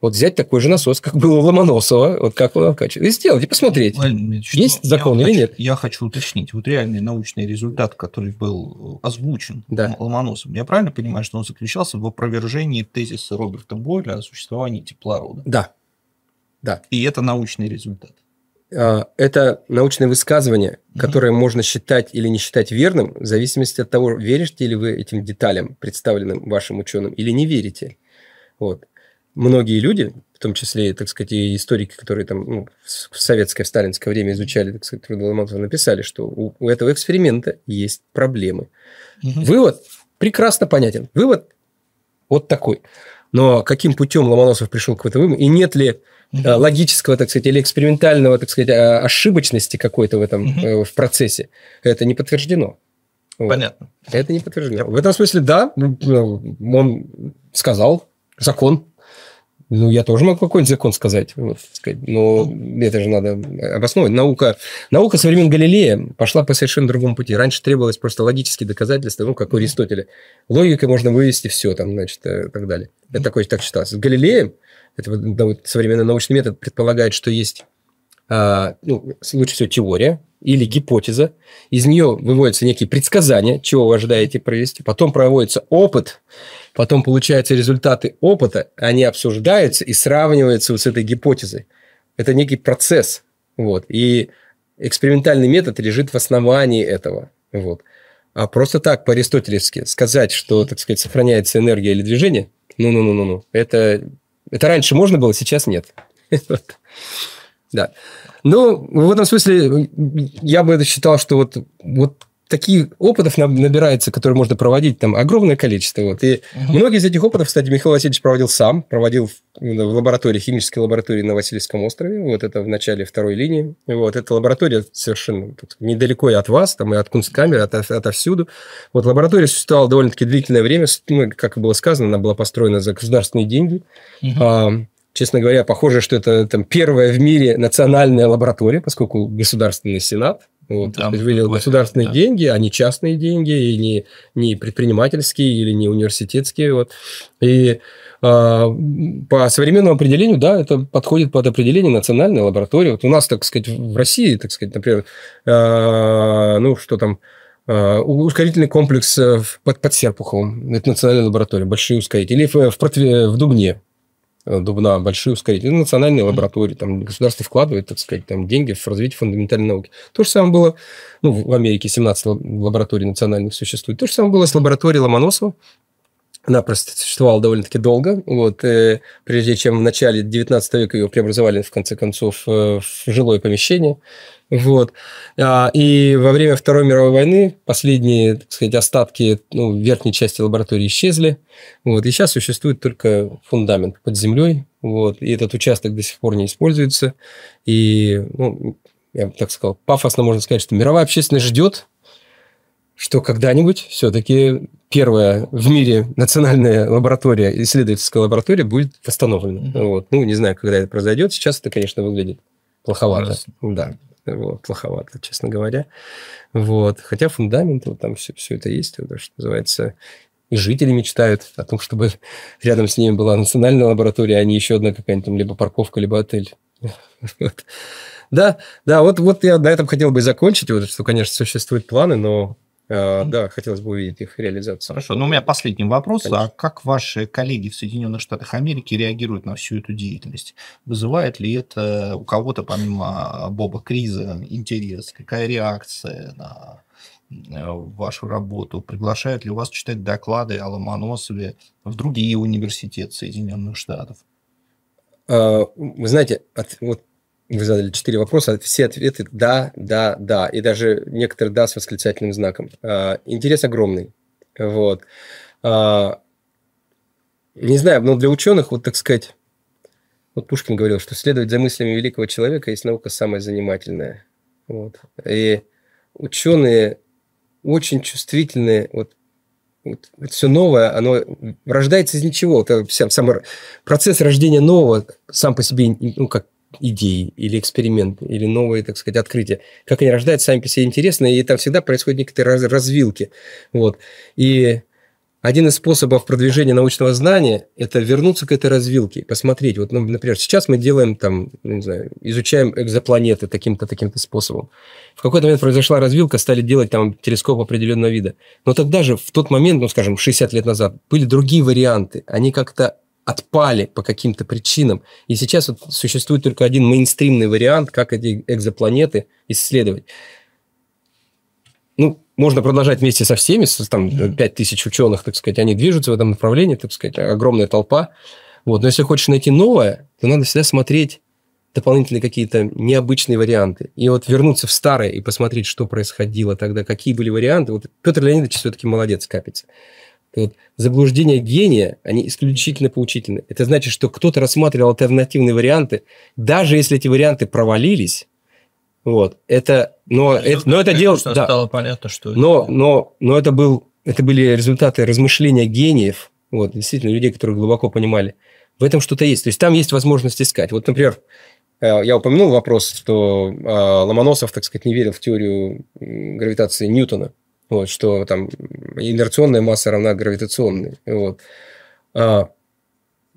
Вот взять такой же насос, как был у Ломоносова, вот как он откачивает, и сделать, и посмотреть, Владимир, есть закон или хочу, нет. Я хочу уточнить. Вот реальный научный результат, который был озвучен да. Ломоносовым, я правильно понимаю, что он заключался в опровержении тезиса Роберта Бойля о существовании теплорода? Да. Да. И это научный результат. А, это научное высказывание, которое mm-hmm. можно считать или не считать верным, в зависимости от того, верите ли вы этим деталям, представленным вашим ученым, или не верите. Вот. Многие люди, в том числе, так сказать, и историки, которые там ну, в советское, в сталинское время изучали, так сказать, труды Ломоносова, написали, что у, у этого эксперимента есть проблемы. Mm-hmm. Вывод прекрасно понятен. Вывод вот такой. Но каким путем Ломоносов пришел к этому и нет ли mm-hmm. логического, так сказать, или экспериментального, так сказать, а, ошибочности какой-то в этом mm-hmm. в процессе, это не подтверждено. Понятно. Вот. Это не подтверждено. В этом смысле, да, ну, он сказал, закон, Ну, я тоже могу какой-нибудь закон сказать. Вот, сказать. Но это же надо обосновывать. Наука, наука со времен Галилея пошла по совершенно другому пути. Раньше требовалось просто логические доказательства, ну, как у Аристотеля. Логикой можно вывести все, там, значит, и э, так далее. Это такое так считалось. С Галилеем, это современный научный метод предполагает, что есть а, ну, лучше всего теория или гипотеза. Из нее выводятся некие предсказания, чего вы ожидаете провести. Потом проводится опыт, потом получаются результаты опыта, они обсуждаются и сравниваются вот с этой гипотезой. Это некий процесс. Вот. И экспериментальный метод лежит в основании этого. Вот. А просто так, по-аристотелевски, сказать, что, так сказать, сохраняется энергия или движение, ну-ну-ну-ну, это, это раньше можно было, сейчас нет. Да. Ну, в этом смысле я бы считал, что вот, вот таких опытов набирается, которые можно проводить, там огромное количество. Вот. И угу. многие из этих опытов, кстати, Михаил Васильевич проводил сам, проводил в, в лаборатории, химической лаборатории на Васильевском острове, вот это в начале второй линии. Вот эта лаборатория совершенно тут, недалеко и от вас, там и от Кунсткамеры, от, отовсюду. Вот лаборатория существовала довольно-таки длительное время, ну, как было сказано, она была построена за государственные деньги. Угу. А, Честно говоря, похоже, что это там, первая в мире национальная лаборатория, поскольку государственный сенат вот, да, выделил государственные да. деньги, а не частные деньги, и не, не предпринимательские или не университетские. Вот. И а, по современному определению, да, это подходит под определение национальной лаборатории. Вот у нас, так сказать, в России, так сказать, например, а, ну, что там, а, ускорительный комплекс под, под Серпуховым, это национальная лаборатория, большие ускорители, или в, в, в Дубне, Э, Дубна большие ускорители, ну, национальные лаборатории, там государство вкладывает, так сказать, там деньги в развитие фундаментальной науки. То же самое было, ну, в Америке 17 лабораторий национальных существует. То же самое было с лабораторией Ломоносова. Она просто существовала довольно-таки долго. Вот, э, прежде чем в начале 19 века ее преобразовали, в конце концов, э, в жилое помещение. Вот. А, и во время Второй мировой войны последние, так сказать, остатки ну, верхней части лаборатории исчезли. Вот. И сейчас существует только фундамент под землей. Вот. И этот участок до сих пор не используется. И, ну, я бы так сказал, пафосно можно сказать, что мировая общественность ждет, что когда-нибудь все-таки первая в мире национальная лаборатория, исследовательская лаборатория будет восстановлена. Mm-hmm. Вот. Ну, не знаю, когда это произойдет. Сейчас это, конечно, выглядит плоховато. Mm-hmm. Да вот, плоховато, честно говоря. Вот. Хотя фундамент, вот там все, все это есть, вот, что называется, и жители мечтают о том, чтобы рядом с ними была национальная лаборатория, а не еще одна какая-нибудь там либо парковка, либо отель. Да, да, вот, вот я на этом хотел бы закончить, вот, что, конечно, существуют планы, но да, хотелось бы увидеть их реализацию. Хорошо, ну у меня последний вопрос. А Конечно. А как ваши коллеги в Соединенных Штатах Америки реагируют на всю эту деятельность? Вызывает ли это у кого-то, помимо Боба Криза, интерес? Какая реакция на э, вашу работу? Приглашают ли вас читать доклады о Ломоносове в другие университеты Соединенных Штатов? Э, вы знаете, от, вот вы задали четыре вопроса, все ответы да, да, да, и даже некоторые да с восклицательным знаком. А, интерес огромный. Вот. А, не знаю, но для ученых, вот так сказать, вот Пушкин говорил, что следовать за мыслями великого человека есть наука самая занимательная. Вот. И ученые очень чувствительные, вот, вот, вот все новое, оно рождается из ничего. Это сам, сам процесс рождения нового сам по себе, ну, как идеи или эксперименты, или новые, так сказать, открытия. Как они рождаются, сами по себе интересно, и там всегда происходят некоторые раз, развилки. Вот. И один из способов продвижения научного знания – это вернуться к этой развилке, посмотреть. Вот, ну, например, сейчас мы делаем там, ну, не знаю, изучаем экзопланеты таким-то, таким-то способом. В какой-то момент произошла развилка, стали делать там телескоп определенного вида. Но тогда же, в тот момент, ну, скажем, 60 лет назад, были другие варианты. Они как-то отпали по каким-то причинам. И сейчас вот существует только один мейнстримный вариант, как эти экзопланеты исследовать. Ну, можно продолжать вместе со всеми, там 5 тысяч ученых, так сказать, они движутся в этом направлении, так сказать, огромная толпа. Вот. Но если хочешь найти новое, то надо всегда смотреть дополнительные какие-то необычные варианты. И вот вернуться в старое и посмотреть, что происходило тогда, какие были варианты. Вот Петр Леонидович все-таки молодец, капец. Вот заблуждения гения, они исключительно поучительны. Это значит, что кто-то рассматривал альтернативные варианты, даже если эти варианты провалились, вот, это, но, это, но это дело... Да, стало понятно, что... Но, но, но это, был, это были результаты размышления гениев, вот, действительно, людей, которые глубоко понимали в этом что-то есть. То есть там есть возможность искать. Вот, например, э, я упомянул вопрос, что э, Ломоносов, так сказать, не верил в теорию гравитации Ньютона. Вот, что там инерционная масса равна гравитационной. Вот. А,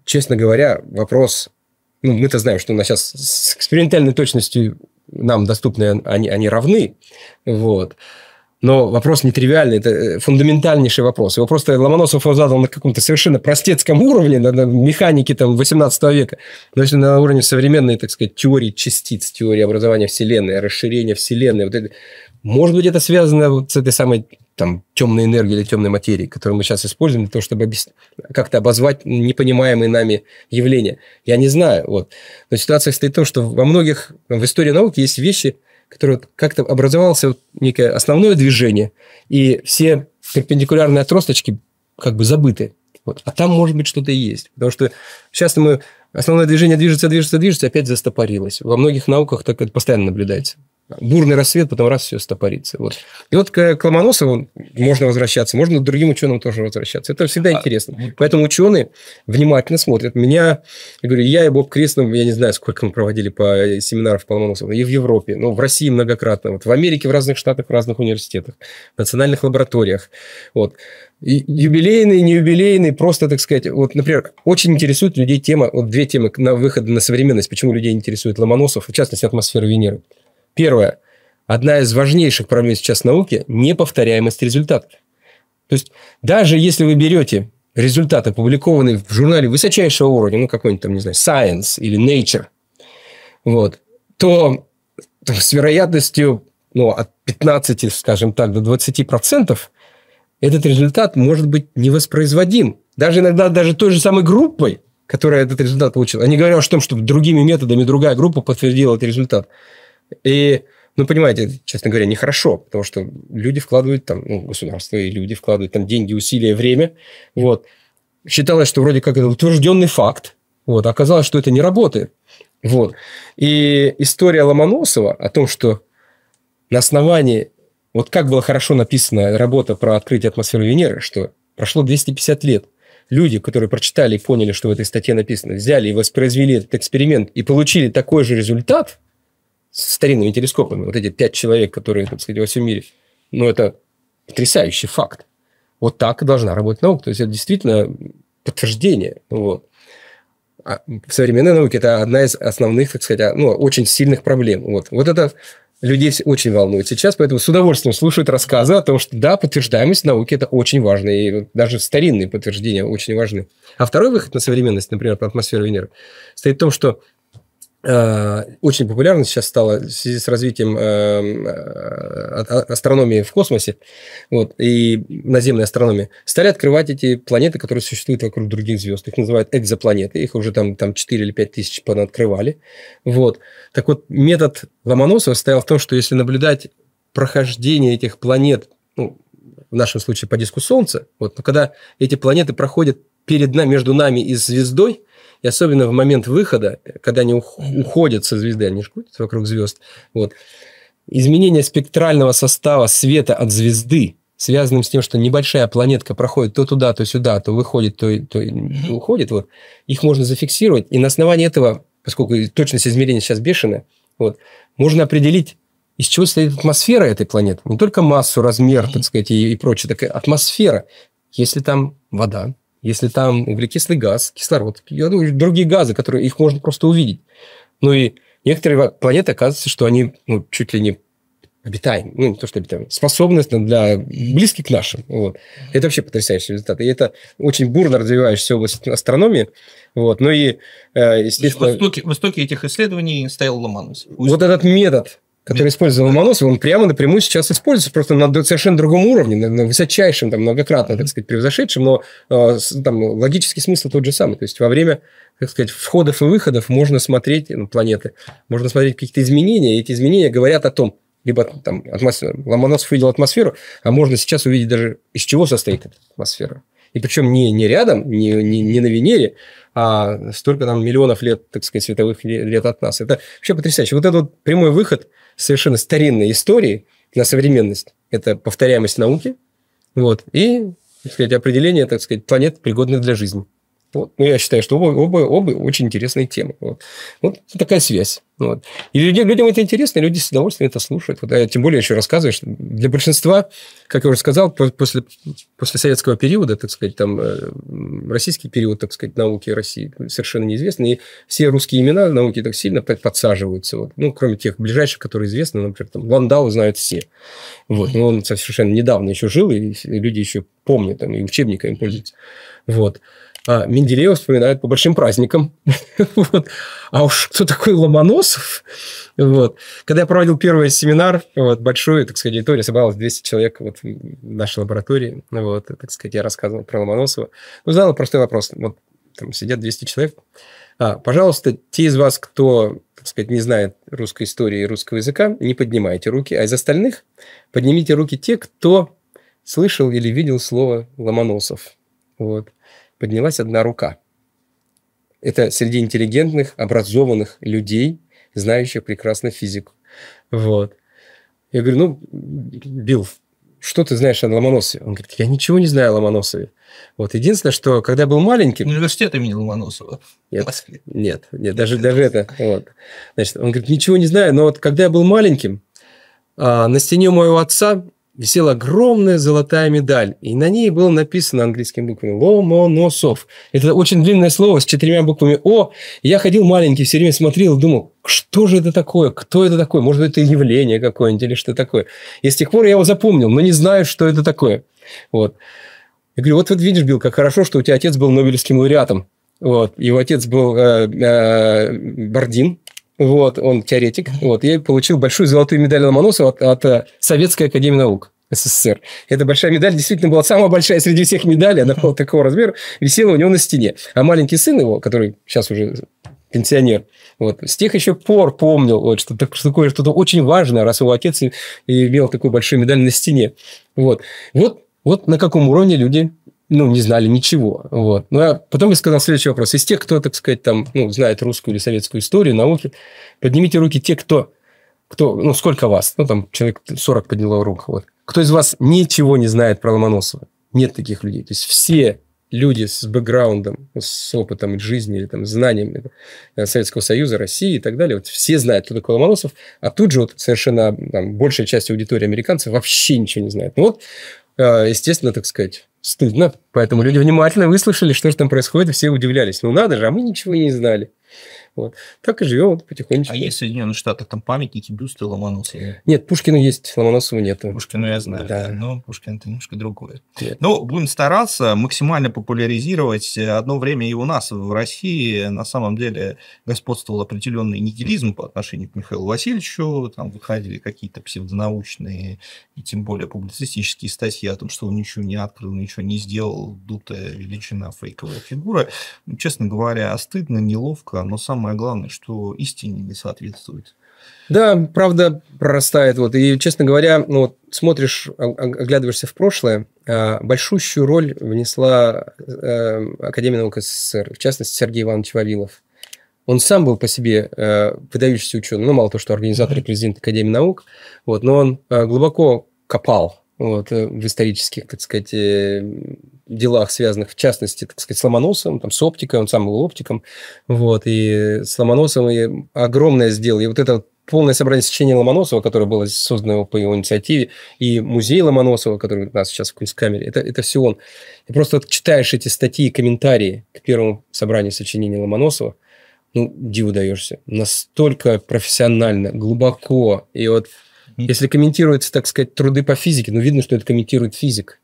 честно говоря, вопрос... Ну, мы-то знаем, что у нас сейчас с экспериментальной точностью нам доступны, они, они равны. Вот. Но вопрос нетривиальный, это э, фундаментальнейший вопрос. Его просто Ломоносов задал на каком-то совершенно простецком уровне, на, на механике там, 18 века. Но если на уровне современной, так сказать, теории частиц, теории образования Вселенной, расширения Вселенной, вот это, может быть, это связано вот с этой самой там, темной энергией или темной материей, которую мы сейчас используем для того, чтобы объяс... как-то обозвать непонимаемые нами явления. Я не знаю. Вот. Но ситуация стоит в том, что во многих, в истории науки есть вещи, которые вот как-то образовалось вот некое основное движение, и все перпендикулярные отросточки как бы забыты. Вот. А там, может быть, что-то и есть. Потому что сейчас мы основное движение движется, движется, движется, опять застопорилось. Во многих науках так это постоянно наблюдается бурный рассвет, потом раз все стопорится. Вот. И вот к, к Ломоносову можно возвращаться, можно к другим ученым тоже возвращаться. Это всегда а, интересно. Поэтому ученые внимательно смотрят. Меня, я говорю, я и Боб Крестном, я не знаю, сколько мы проводили по семинаров по Ломоносову, и в Европе, ну, в России многократно, вот, в Америке, в разных штатах, в разных университетах, в национальных лабораториях. Вот. И юбилейный, не юбилейный, просто, так сказать, вот, например, очень интересует людей тема, вот две темы на выход на современность, почему людей интересует Ломоносов, в частности, атмосфера Венеры. Первое. Одна из важнейших проблем сейчас в науке – неповторяемость результатов. То есть, даже если вы берете результаты, опубликованные в журнале высочайшего уровня, ну, какой-нибудь там, не знаю, Science или Nature, вот, то с вероятностью ну, от 15, скажем так, до 20 процентов этот результат может быть невоспроизводим. Даже иногда даже той же самой группой, которая этот результат получила. они говорят о том, что другими методами другая группа подтвердила этот результат. И, ну, понимаете, честно говоря, нехорошо, потому что люди вкладывают там, ну, государство и люди вкладывают там деньги, усилия, время. Вот. Считалось, что вроде как это утвержденный факт. Вот. Оказалось, что это не работает. Вот. И история Ломоносова о том, что на основании... Вот как была хорошо написана работа про открытие атмосферы Венеры, что прошло 250 лет. Люди, которые прочитали и поняли, что в этой статье написано, взяли и воспроизвели этот эксперимент и получили такой же результат – с старинными телескопами, вот эти пять человек, которые, так сказать, во всем мире, ну, это потрясающий факт. Вот так должна работать наука. То есть, это действительно подтверждение. Вот. А в современной науке это одна из основных, так сказать, ну, очень сильных проблем. Вот, вот это людей очень волнует сейчас, поэтому с удовольствием слушают рассказы о том, что да, подтверждаемость науки – это очень важно, и даже старинные подтверждения очень важны. А второй выход на современность, например, по атмосфере Венеры, стоит в том, что очень популярно сейчас стало в связи с развитием эм, э, астрономии в космосе вот, и наземной астрономии. Стали открывать эти планеты, которые существуют вокруг других звезд. Их называют экзопланеты. Их уже там, там 4 или 5 тысяч открывали. Вот. Так вот, метод Ломоносова стоял в том, что если наблюдать прохождение этих планет, ну, в нашем случае по диску Солнца, вот, но когда эти планеты проходят перед нами, между нами и звездой, и особенно в момент выхода, когда они уходят со звезды, они крутятся вокруг звезд, вот, изменение спектрального состава света от звезды, связанным с тем, что небольшая планетка проходит то туда, то сюда, то выходит, то, то уходит, вот, их можно зафиксировать. И на основании этого, поскольку точность измерения сейчас бешеная, вот, можно определить, из чего состоит атмосфера этой планеты. Не только массу, размер, так сказать, и, и прочее, такая атмосфера. Если там вода, если там углекислый газ, кислород, я думаю, другие газы, которые их можно просто увидеть. Ну и некоторые планеты, оказывается, что они ну, чуть ли не обитаем, ну, не то, что обитаем, способность для близких к нашим. Вот. Это вообще потрясающий результат. И это очень бурно развивающаяся область астрономии. Вот. Ну и, э, естественно... В истоке, в истоке этих исследований стоял Ломанос. Вот этот метод который использовал Ломоносов, он прямо напрямую сейчас используется, просто на совершенно другом уровне, на, высочайшем, там, многократно, так сказать, превзошедшем, но э, там, логический смысл тот же самый. То есть, во время, так сказать, входов и выходов можно смотреть на планеты, можно смотреть какие-то изменения, и эти изменения говорят о том, либо там атмосфера, Ломоносов видел атмосферу, а можно сейчас увидеть даже, из чего состоит эта атмосфера. И причем не, не рядом, не, не, не на Венере, а столько там миллионов лет, так сказать, световых лет от нас. Это вообще потрясающе. Вот этот вот прямой выход – совершенно старинной истории на современность. Это повторяемость науки, вот, и, так сказать, определение, так сказать, планет, пригодных для жизни. Вот. Ну, я считаю, что оба, оба, оба очень интересные темы. Вот, вот такая связь. Вот. И людям, людям это интересно, люди с удовольствием это слушают. Вот, а тем более еще рассказываешь. Для большинства, как я уже сказал, после, после советского периода, так сказать, там э, российский период, так сказать, науки России совершенно неизвестный. И все русские имена науки так сильно подсаживаются. Вот. Ну, кроме тех ближайших, которые известны, например, там, Ландау знают все. Вот. Но он совершенно недавно еще жил, и люди еще помнят, там, и учебниками пользуются. Вот. А Менделеева вспоминают по большим праздникам. вот. А уж кто такой Ломоносов? Вот. Когда я проводил первый семинар, вот, большой, так сказать, аудитория, собралось 200 человек вот, в нашей лаборатории. Вот, так сказать, я рассказывал про Ломоносова. Ну, задал простой вопрос. Вот там сидят 200 человек. А, пожалуйста, те из вас, кто, так сказать, не знает русской истории и русского языка, не поднимайте руки, а из остальных поднимите руки те, кто слышал или видел слово Ломоносов. Вот поднялась одна рука. Это среди интеллигентных, образованных людей, знающих прекрасно физику. Вот. Я говорю, ну, Билл, что ты знаешь о Ломоносове? Он говорит, я ничего не знаю о Ломоносове. Вот. Единственное, что когда я был маленьким... Университет имени Ломоносова нет, в Москве. Нет, нет, даже, даже это. Вот. Значит, он говорит, ничего не знаю, но вот когда я был маленьким, а, на стене моего отца висела огромная золотая медаль, и на ней было написано английскими буквами «Ломоносов». Это очень длинное слово с четырьмя буквами «О». Я ходил маленький, все время смотрел, думал, что же это такое, кто это такой, может, это явление какое-нибудь или что такое. И с тех пор я его запомнил, но не знаю, что это такое. Вот. Я говорю, вот, вот видишь, Билл, как хорошо, что у тебя отец был Нобелевским лауреатом. Вот. Его отец был э, э, Бардин, вот, он теоретик. Вот, я получил большую золотую медаль Ломоносова от, от э, Советской Академии Наук. СССР. Эта большая медаль действительно была самая большая среди всех медалей, она была такого размера, висела у него на стене. А маленький сын его, который сейчас уже пенсионер, вот, с тех еще пор помнил, вот, что такое что-то очень важное, раз его отец имел такую большую медаль на стене. Вот. Вот, вот на каком уровне люди ну, не знали ничего. Вот. Ну, а потом я сказал следующий вопрос. Из тех, кто, так сказать, там, ну, знает русскую или советскую историю, науки, поднимите руки те, кто, кто, ну, сколько вас? Ну, там, человек 40 подняло руку. Вот. Кто из вас ничего не знает про Ломоносова? Нет таких людей. То есть, все люди с бэкграундом, с опытом жизни или там, знанием э, Советского Союза, России и так далее, вот все знают, кто такой Ломоносов, а тут же вот совершенно там, большая часть аудитории американцев вообще ничего не знает. Ну вот, э, естественно, так сказать, стыдно. Поэтому люди внимательно выслушали, что же там происходит, и все удивлялись. Ну, надо же, а мы ничего не знали. Вот. Так и живем вот потихонечку. А есть в Соединенных Штатах там памятники, бюсты Ломоносова? Нет, Пушкину есть, Ломоносова нет. Пушкину я знаю, да. но Пушкин это немножко другое. Нет. Ну, будем стараться максимально популяризировать. Одно время и у нас в России на самом деле господствовал определенный нигилизм по отношению к Михаилу Васильевичу. Там выходили какие-то псевдонаучные и тем более публицистические статьи о том, что он ничего не открыл, ничего не сделал, дутая величина, фейковая фигура. Честно говоря, стыдно, неловко, но самое самое главное, что истине не соответствует. Да, правда прорастает. Вот. И, честно говоря, ну, вот, смотришь, оглядываешься в прошлое, а, большущую роль внесла э, Академия наук СССР, в частности, Сергей Иванович Вавилов. Он сам был по себе э, выдающийся ученый, ну, мало того, что организатор и президент Академии наук, вот, но он э, глубоко копал вот, в исторических, так сказать, делах, связанных, в частности, так сказать, с Ломоносовым, там, с оптикой, он сам был оптиком, вот, и с Ломоносовым и огромное сделал. И вот это полное собрание сочинений Ломоносова, которое было создано по его инициативе, и музей Ломоносова, который у нас сейчас в Кунсткамере, это, это все он. И просто вот читаешь эти статьи и комментарии к первому собранию сочинений Ломоносова, ну, диву даешься. Настолько профессионально, глубоко. И вот если комментируются, так сказать, труды по физике, ну, видно, что это комментирует физик.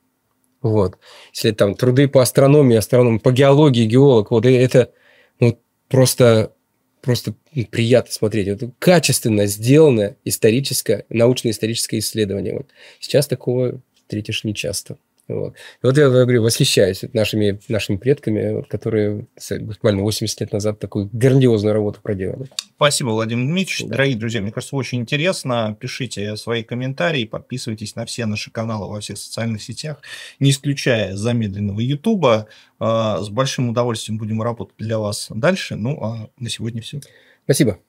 Вот. Если там труды по астрономии, астроном, по геологии, геолог, вот это ну, просто, просто приятно смотреть. Это качественно сделанное историческое, научно-историческое исследование. Вот. Сейчас такого встретишь нечасто. Вот. И вот я говорю, восхищаюсь нашими, нашими предками, вот, которые буквально 80 лет назад такую грандиозную работу проделали. Спасибо, Владимир Дмитриевич. Да. Дорогие друзья, мне кажется, очень интересно. Пишите свои комментарии, подписывайтесь на все наши каналы во всех социальных сетях, не исключая замедленного Ютуба. А, с большим удовольствием будем работать для вас дальше. Ну, а на сегодня все. Спасибо.